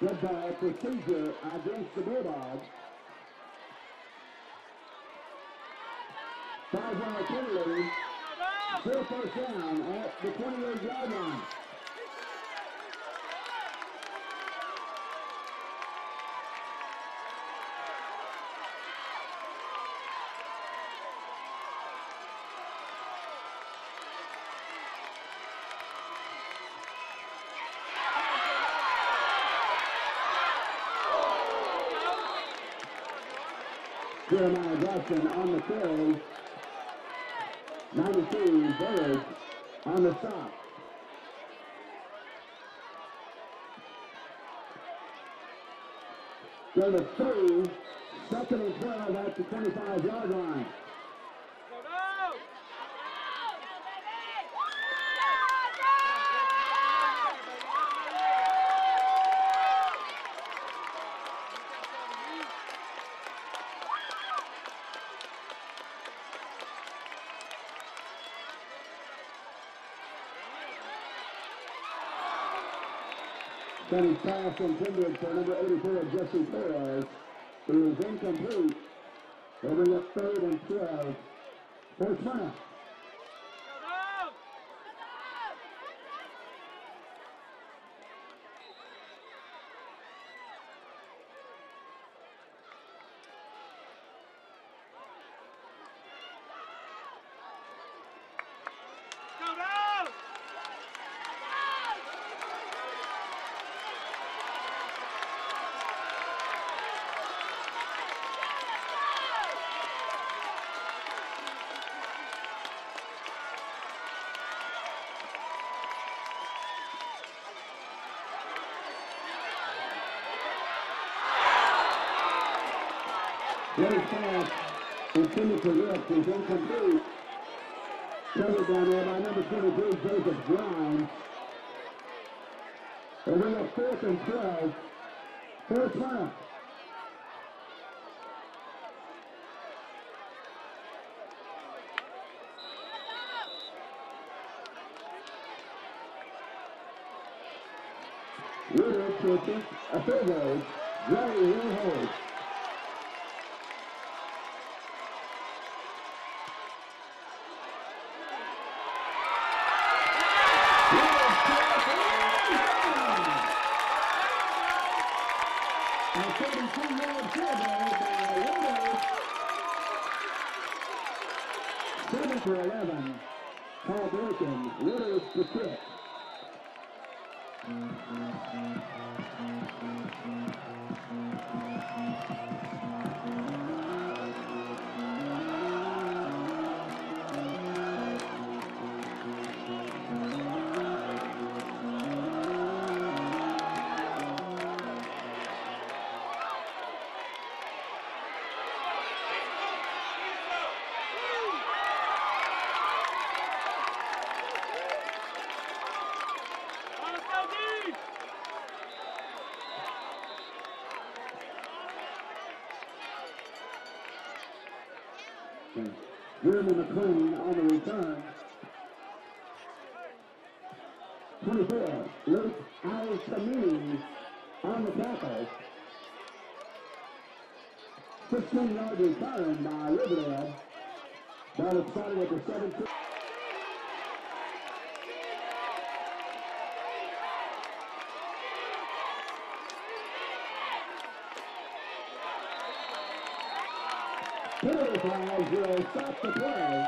Ball procedure against the Bulldogs. Five on the penalty. Still first down Jeremiah on the carry. 92, Burridge on the stop. Number three, second and 12 at the 25-yard line. Sending pass intended for number 84, Jesse Torres. It is incomplete. Over the third and 12 for Smyrna. Late pass intended for Ricks is incomplete. Covered down there by number 23, Joseph Grimes. And we have fourth and 12 for Smyrna. Rivers to attempt a field goal. Will McLean on the return. 24, Luke Al-Samini on the tackle. 16-yard return by Riverdale. That was started at the 17. Stop the play.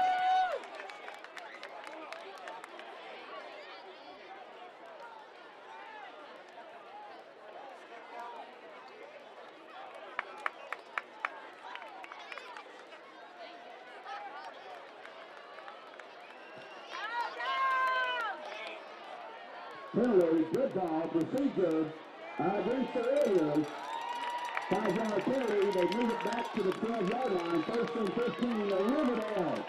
Penalty, good call, procedure against the Warriors. Five yard penalty, they move it back to the 12 yard line, first and 15, Riverdale.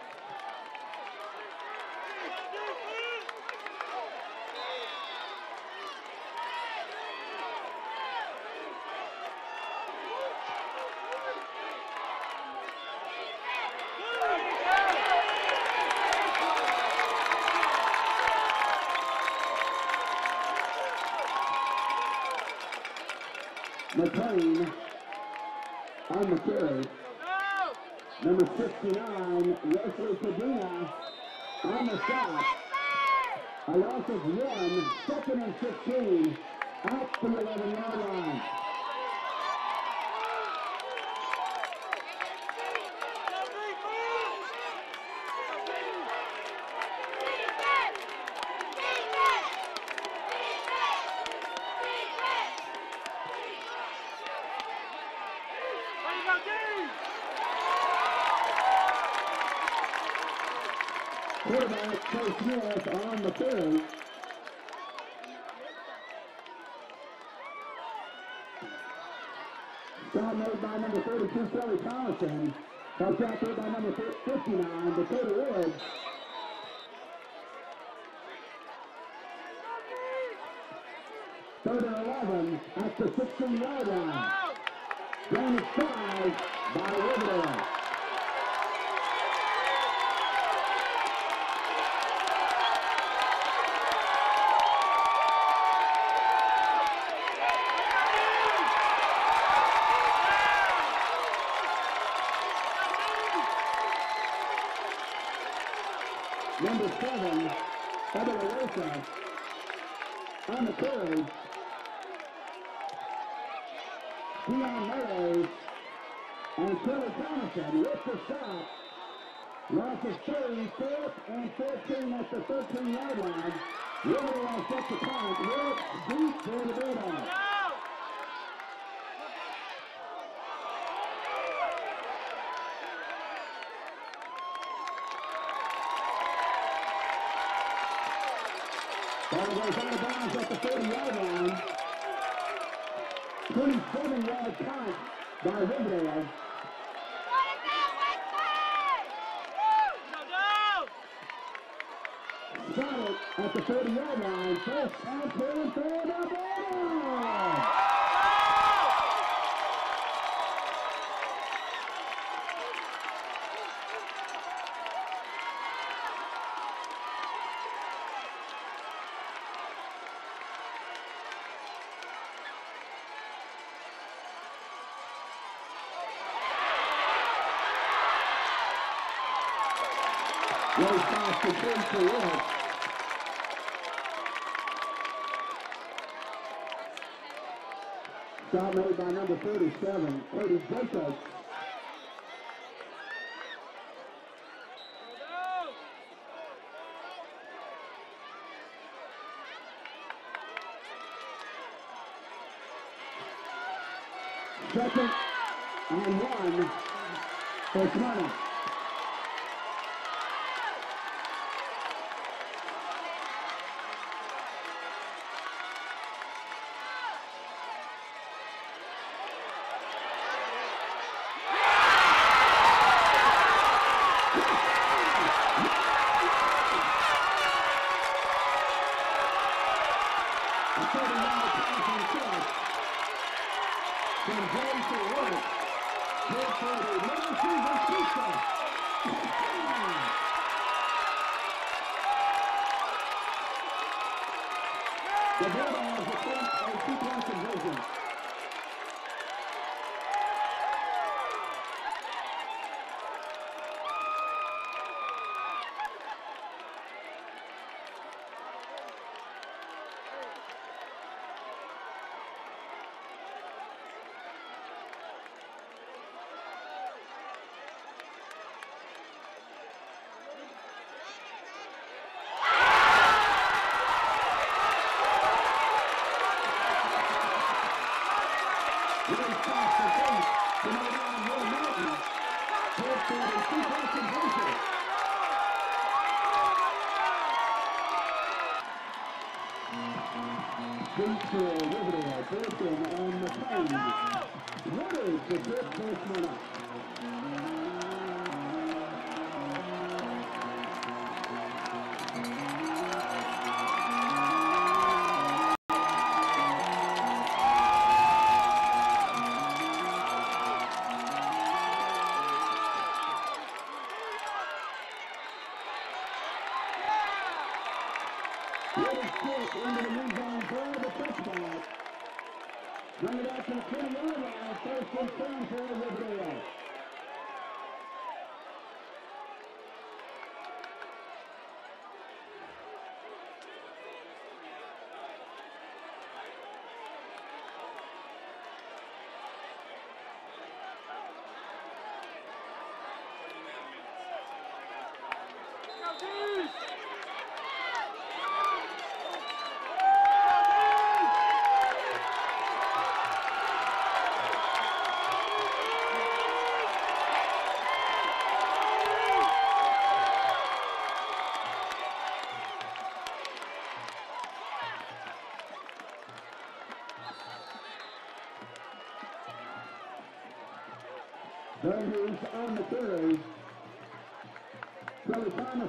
McLean on the carry. Number 69, Wesley Padina on the stop. A loss of one, second and 15, out the 11 yard line. Quarterback Chase Smith on the carry. Shot made by number 32, Kelly Thomason. Helped out there by number 59, Dakota Woods. Third and 11 at the 16-yard line. Damage five by Riverdale. Number seven, Evan Arosa on the carry. Keon Meadows and Kelly Thomason with the stop. Loss of three, fourth and 14 at the 13-yard line. Riverdale set the punt. Rick deep for the Bulldogs. Ball goes out of bounds at the 30-yard line. 27-yard punt by Riverdale. Shot it at the 30-yard line. First and 10 for the past the 10 for Wood. Shot made by number 37, Cody Jacobs.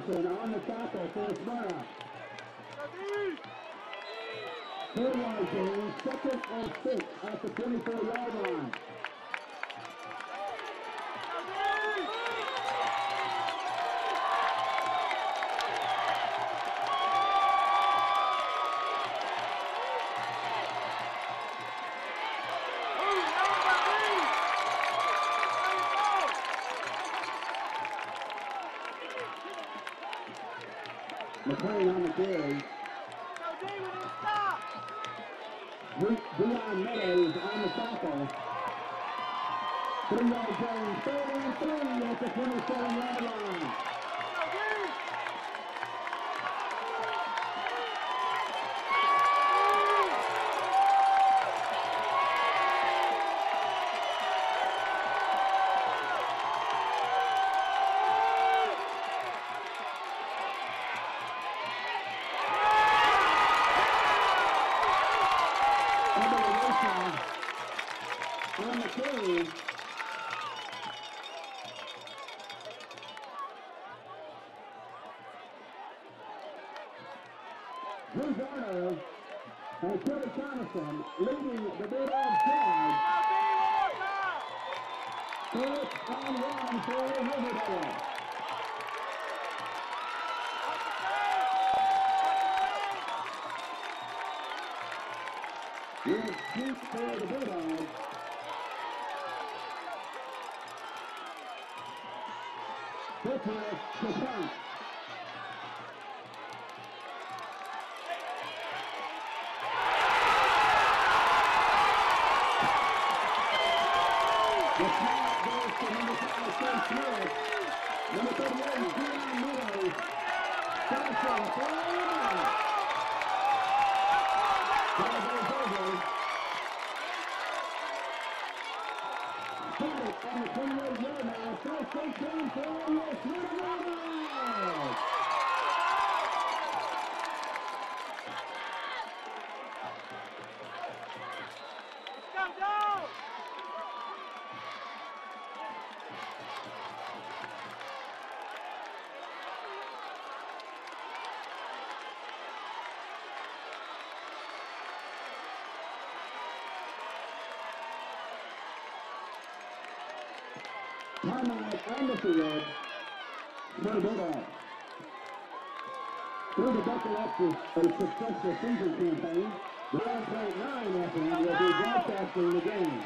Thomason on the tackle for Smyrna. Third line change, second and six at the 24-yard line. Uh, the field for the Bulldogs. Through the buckle up to a successful season campaign, the 1.9 FM will be broadcasting the game.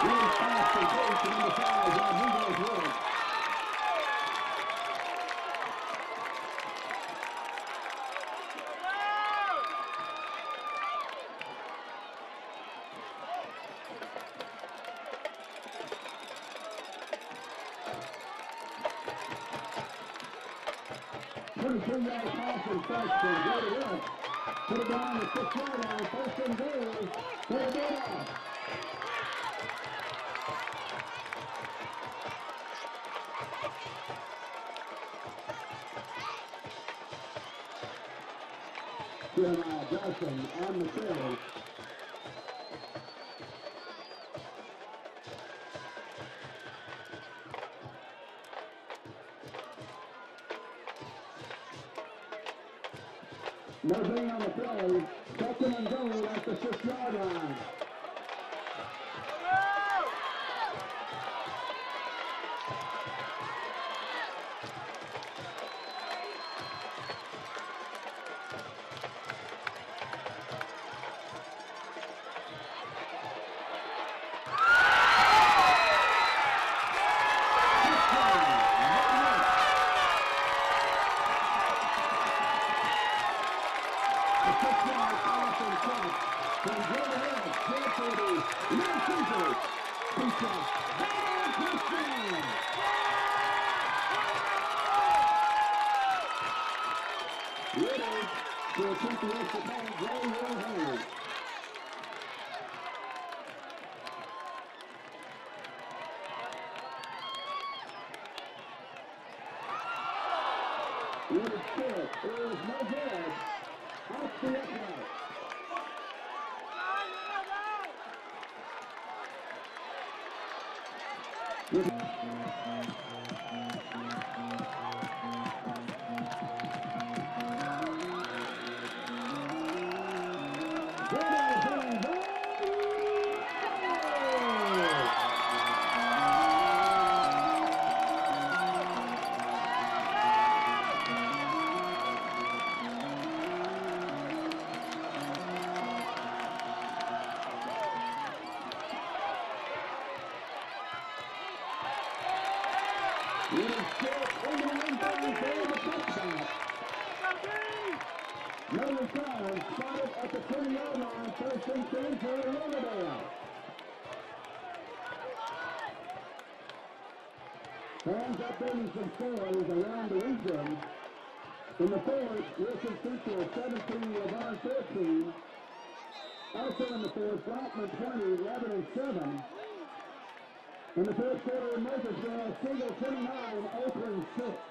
Here's pass to Grace to number five, Rodriguez Wood. Twenty-two yard pass and go to Wood. Put it down the six yard line, first and goal for the Bulldogs. Jeremiah Johnson on the carry. Some scores around the region. In the fourth, Wilson Central 17, La Vergne 14. Also in the fourth, Blackman 20, Lebanon 7. In the first quarter Murfreesboro, Siegel 29, Oakland 6.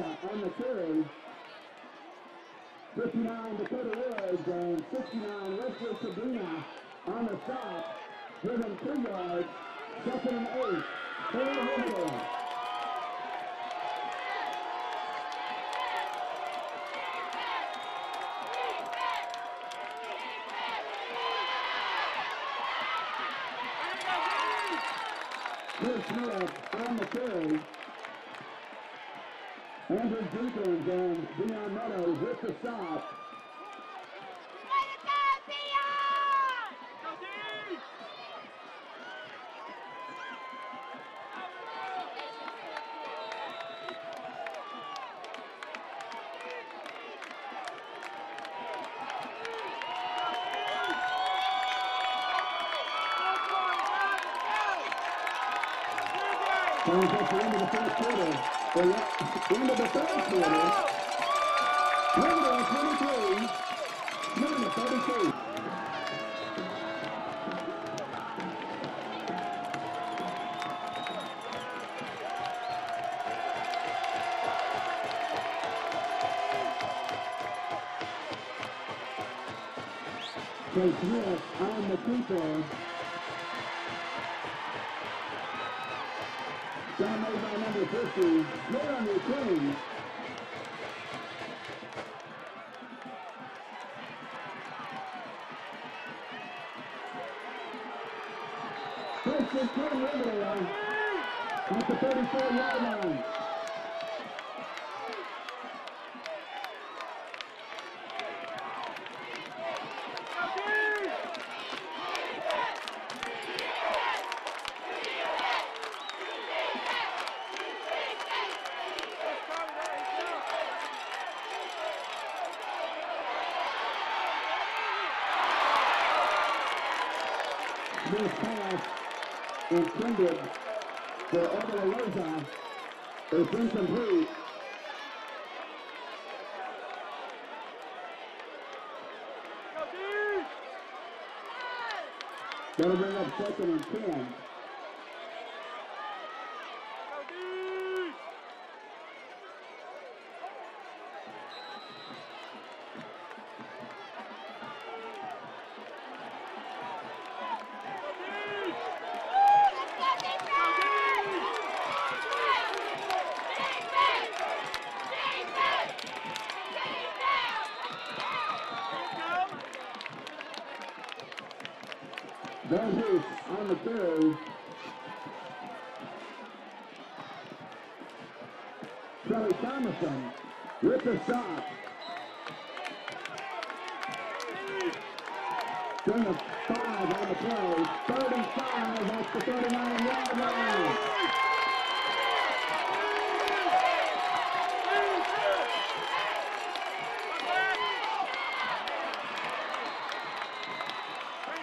Omarosa on the carry. 59 Dakota Woods and 69 Wesley Sabina on the stop. Driven two yards. Second and eight. For Riverdale. Chris Smith on the carry. Andrew Jenkins and Dion Meadows with the stop. Comes at the end of the first quarter. The le- end of the third quarter. Riverdale 23, Smyrna 32. Smith on the keeper. Down by number 50. Smith on the return. First and 10 Riverdale 34-yard line. This pass intended for Evan Aloza is incomplete. That'll bring up second and ten. Van Hoos on the carry. Charlie Thomason with the stop. Gain of five on the play. 35 at the 39-yard line.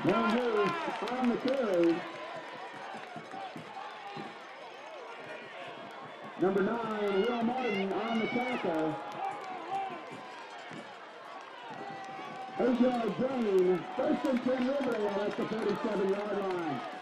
One move on the carry. Number nine, Will Martin on the tackle. Yard gain, first and 10 Riverdale at the 37 yard line.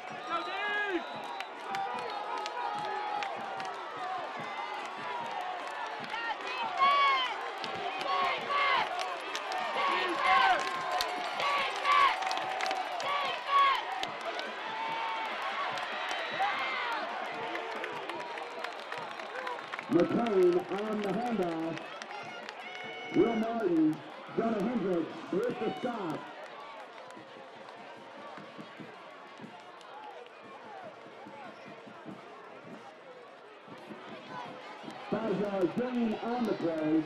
On the play.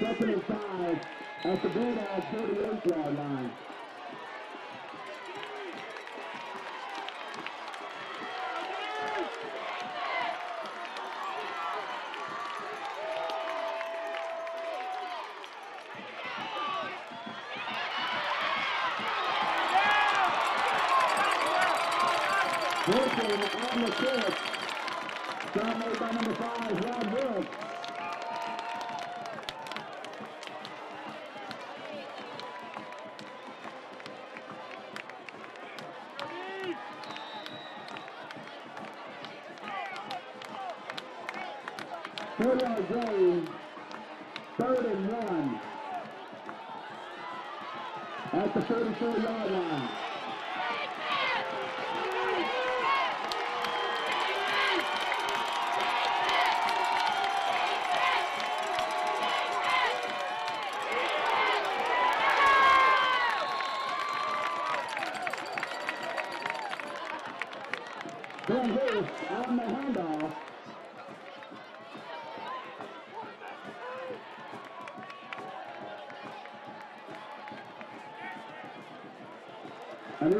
Second and five at the Bulldog 38 yard line.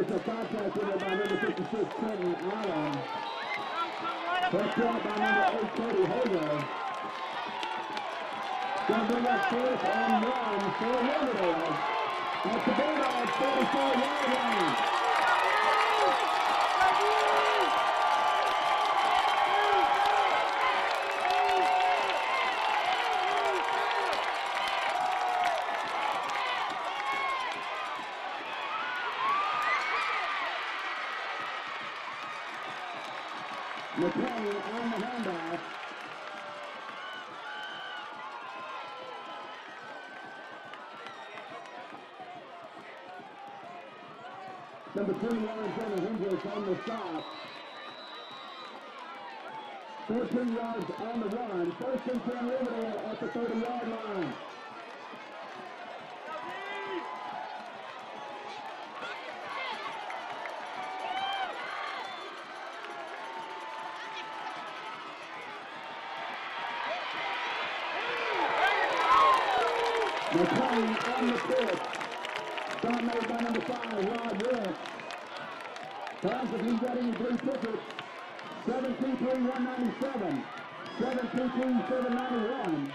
A contact in there by number 56, Quentin Allen. First shot by number 8, Cody Hager. Gonna bring up fourth and one for Riverdale. At the Bulldogs 34 yard line. McLean on the handoff. Number 21, Jonah Hendricks on the stop. 14 yards on the run. First and 10 Riverdale at the 30-yard line. McLean on the pitch. Shot made by number five, Rod Rick. Times if he's got any blue tickets, 723-197, 722-791,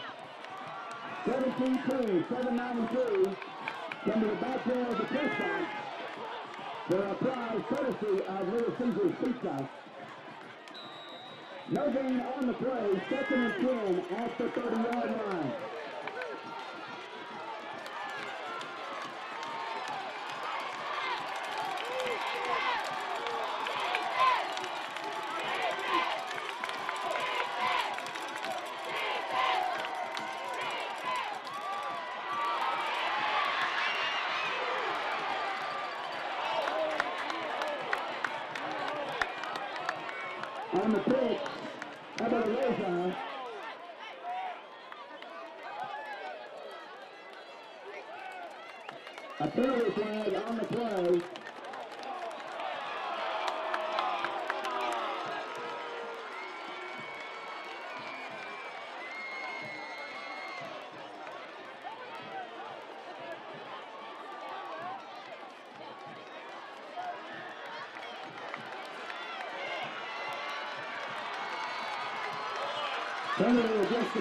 722-792. Come to the back door of the press box for a prize courtesy of Little Caesars Pizza. No gain on the play, second and 10 at the 30-yard line. on the pitch. Abeleza. A penalty flag on the play.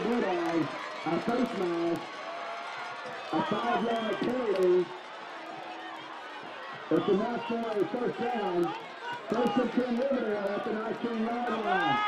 Penalty against the A face mask. A five-yard penalty. It's enough for a first down. First and 10 Riverdale at the 19-yard line.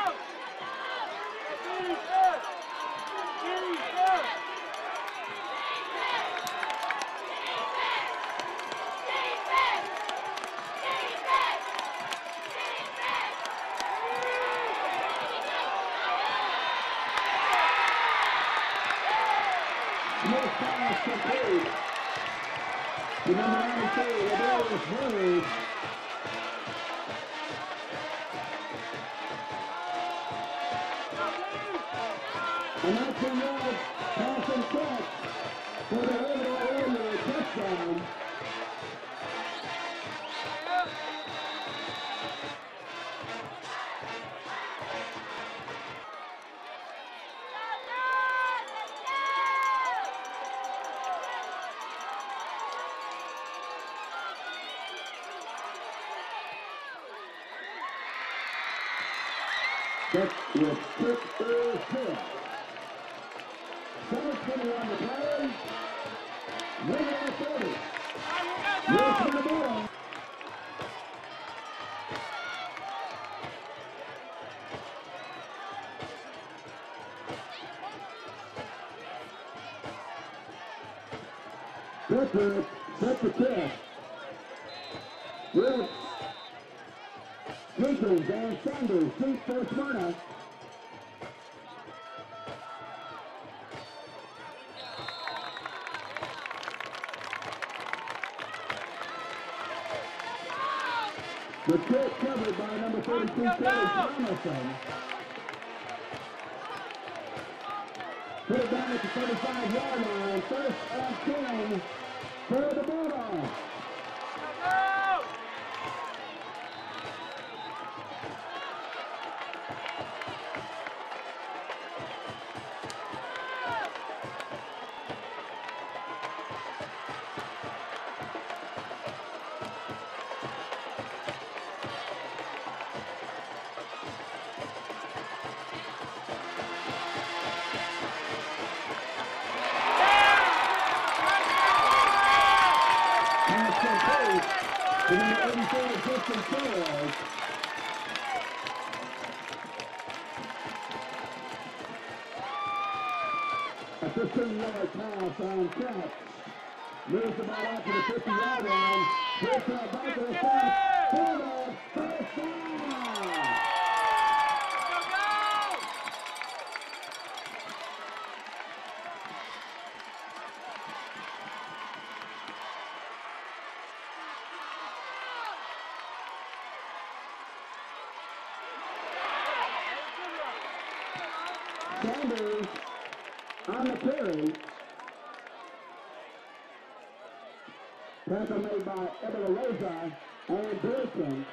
Is good. 7:21 to play. Riverdale 30. Wilson the ball. Clifford set the kick. With Jenkins and Sanders deep for Smyrna. Put it down at the 35-yard line. First and 10 for the Bulldogs. Out to the 50-yard line. Hits that back to the front. Bulldogs first down. Sanders on the carry. Tackle made by Ebenezer and Wilson.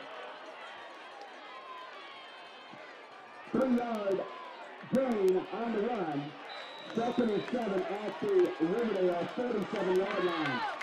Three yard gain on the run. Second and seven at the Riverdale 37 yard line.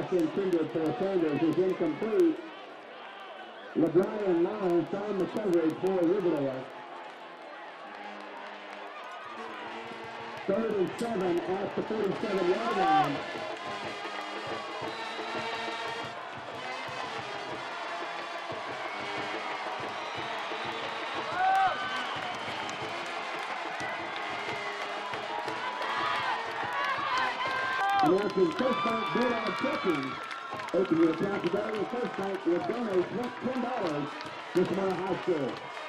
Pass intended for Sanders is incomplete. LeBron Lawrence on the coverage for Riverdale. Third and seven at the 47 yard line. Announcing First Bank Bulldog Checking. Open your account today and First Bank will donate $10 to Smyrna High School.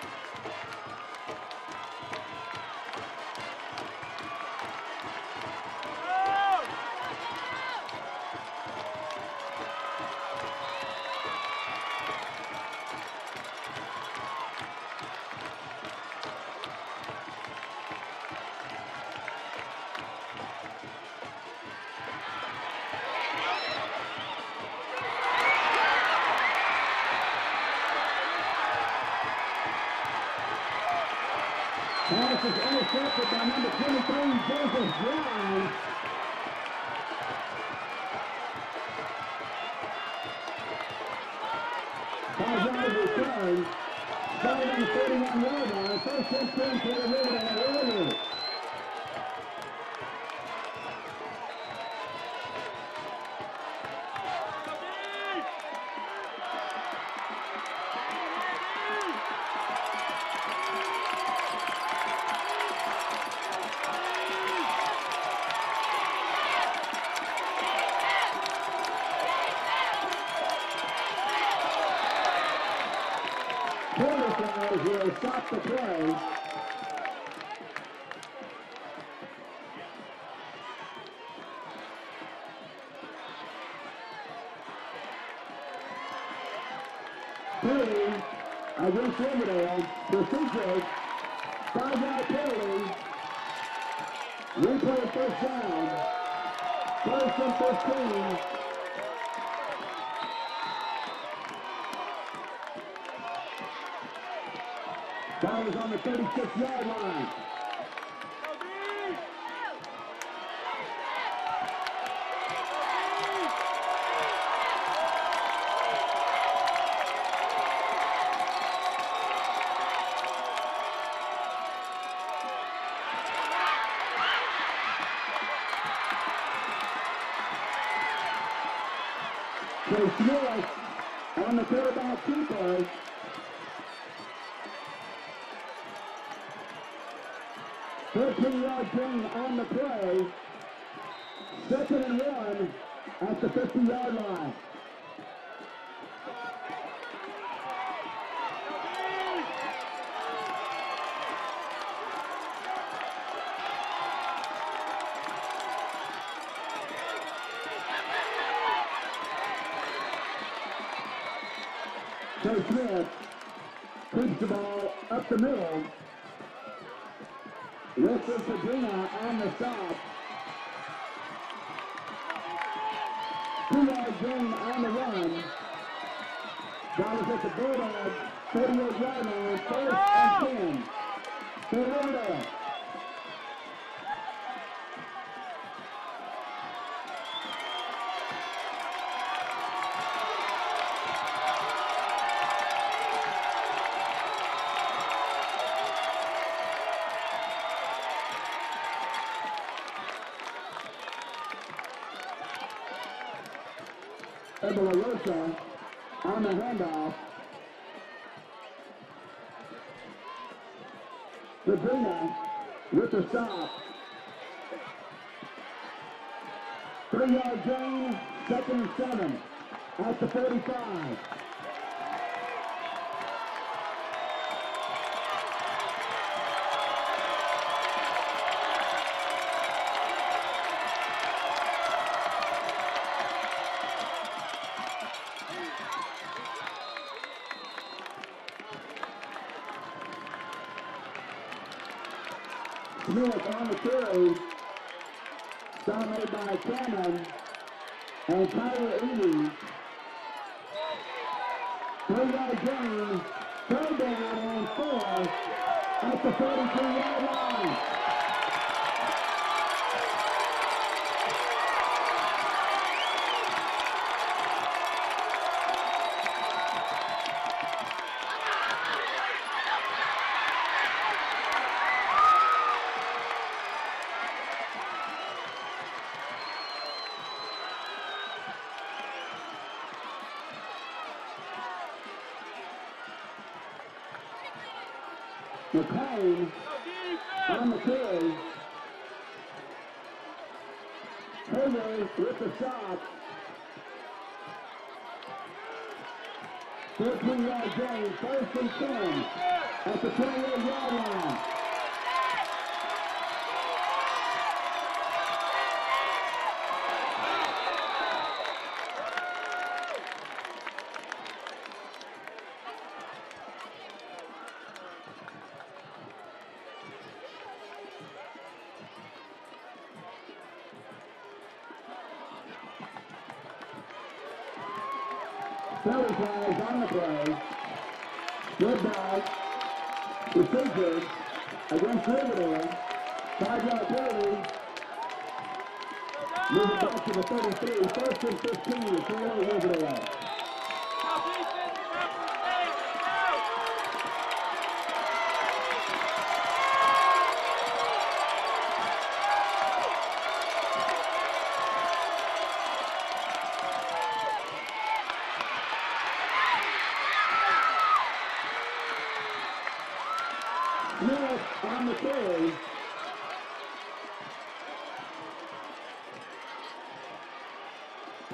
Pass is intercepted by number 23, Joseph Brown. Five yards return. Started on the 41 yard line. First and 10 for the Warriors. 15. Foul is on the 36 yard line. The middle. Wilson Padrina on the stop. Two yard gain on the run. Ball at the Bulldog, 38 yard line, first and 10. For Smith on the carry. Dominated by Cannon and Tyler Ely. Three yard gain. Third down and four at the 33 yard line. Gain, first and 10 at the 28 yard line. Philly flags on the play. Good ball. Procedure. against Riverdale. Five-yard penalty. Moving back to the 33, first and 15, for Riverdale. Smith on the carry.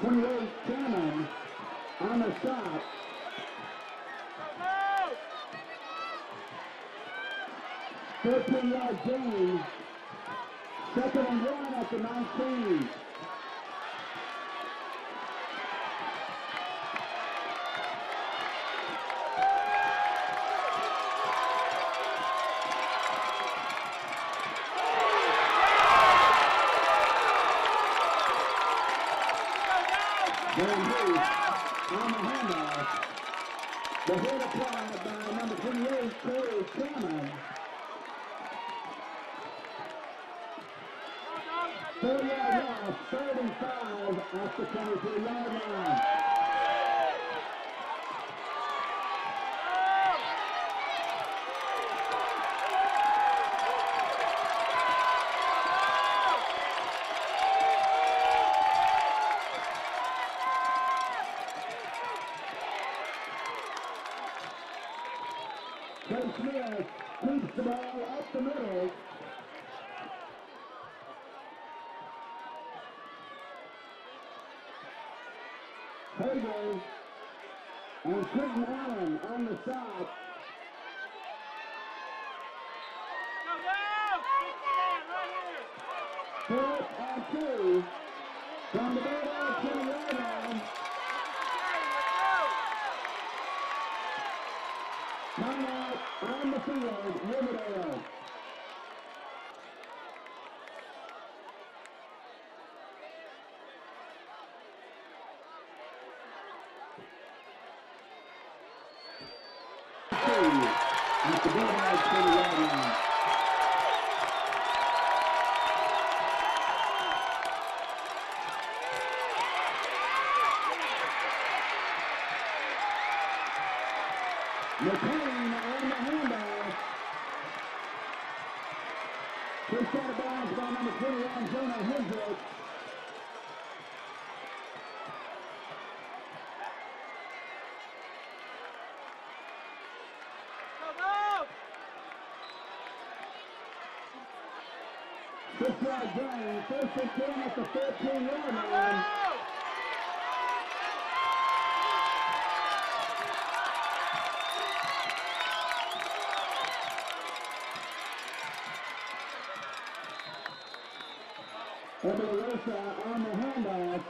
Twenty-eight Cannon on the stop. Thirteen yard gain. Second and one at the nineteen. Van Hees on the handoff. The hit applied by number 28, Corey Cameron. Four yard loss, third and five at the 23 yard line. Trey Smith keeps the ball up the middle. Hager and Quentin Allen on the stop. Fourth and two from the Bulldogs 20 yard line. Nine on the field, Riverdale. At the Bulldogs 20 yard line. McLean on the handoff. Pushed out of bounds by number 21, Jonah Hendricks. Six yard gain, first and 10 at the 14 yard line. Ebenezer on the handoff.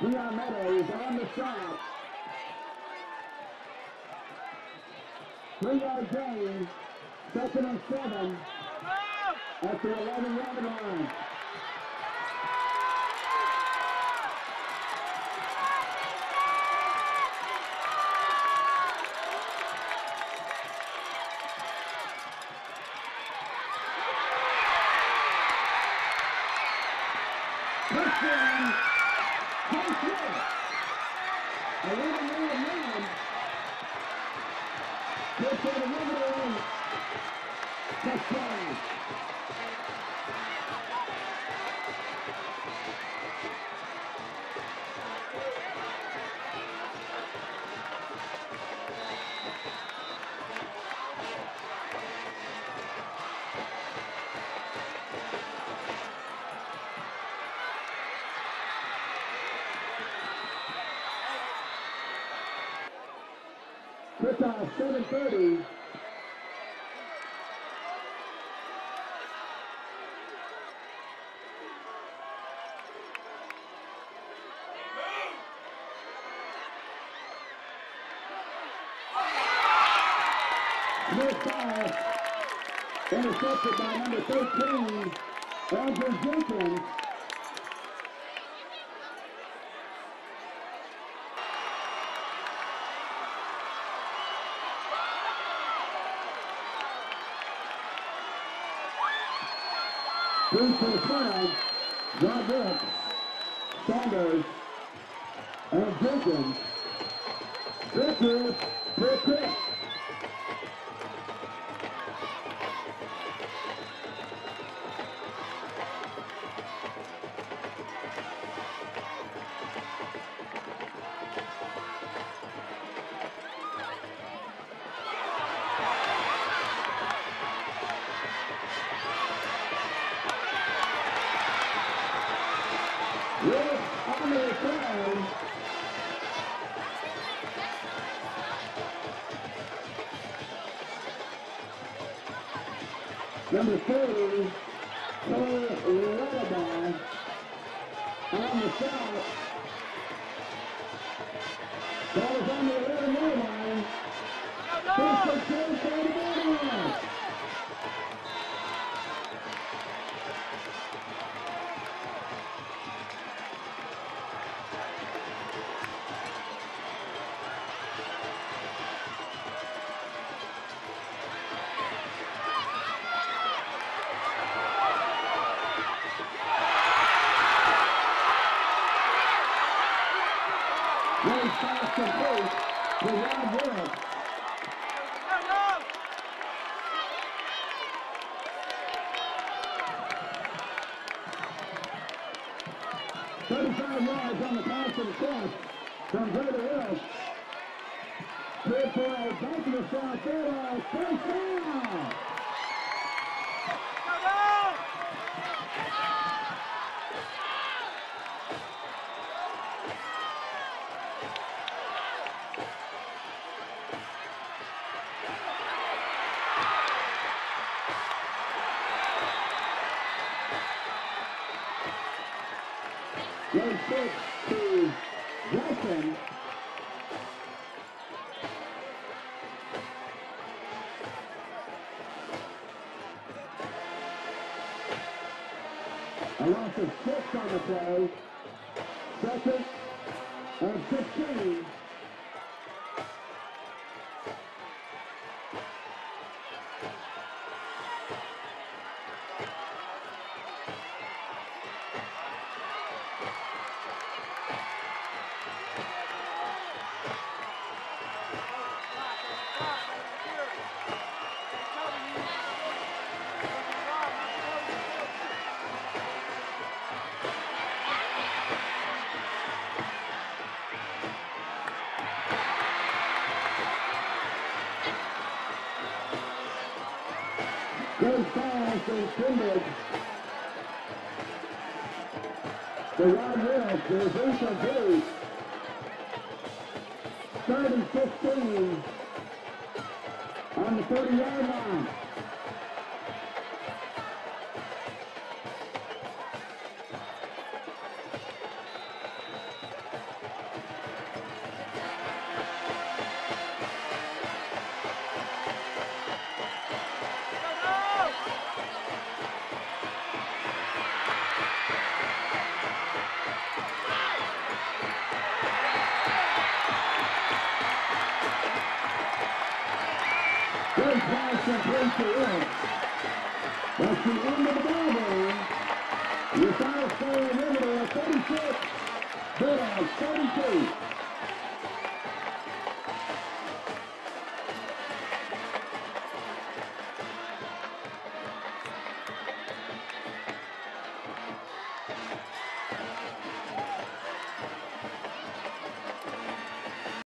Dion Meadows on the stop. Three yard gain. Second and seven. At the 11 yard line. 7:30. Smith pass intercepted by number 13, Andrew Jenkins. Three for the Swans. Rodriguez, Saunders, and Jenkins. Victor for Chris. Number 30, Cole Lullaby on the shot. Ball is on the 11 yard line. First and 10 A loss six on the play. Second and 15. The Rod Wills, the reversal blue. Third and 15 on the 30-yard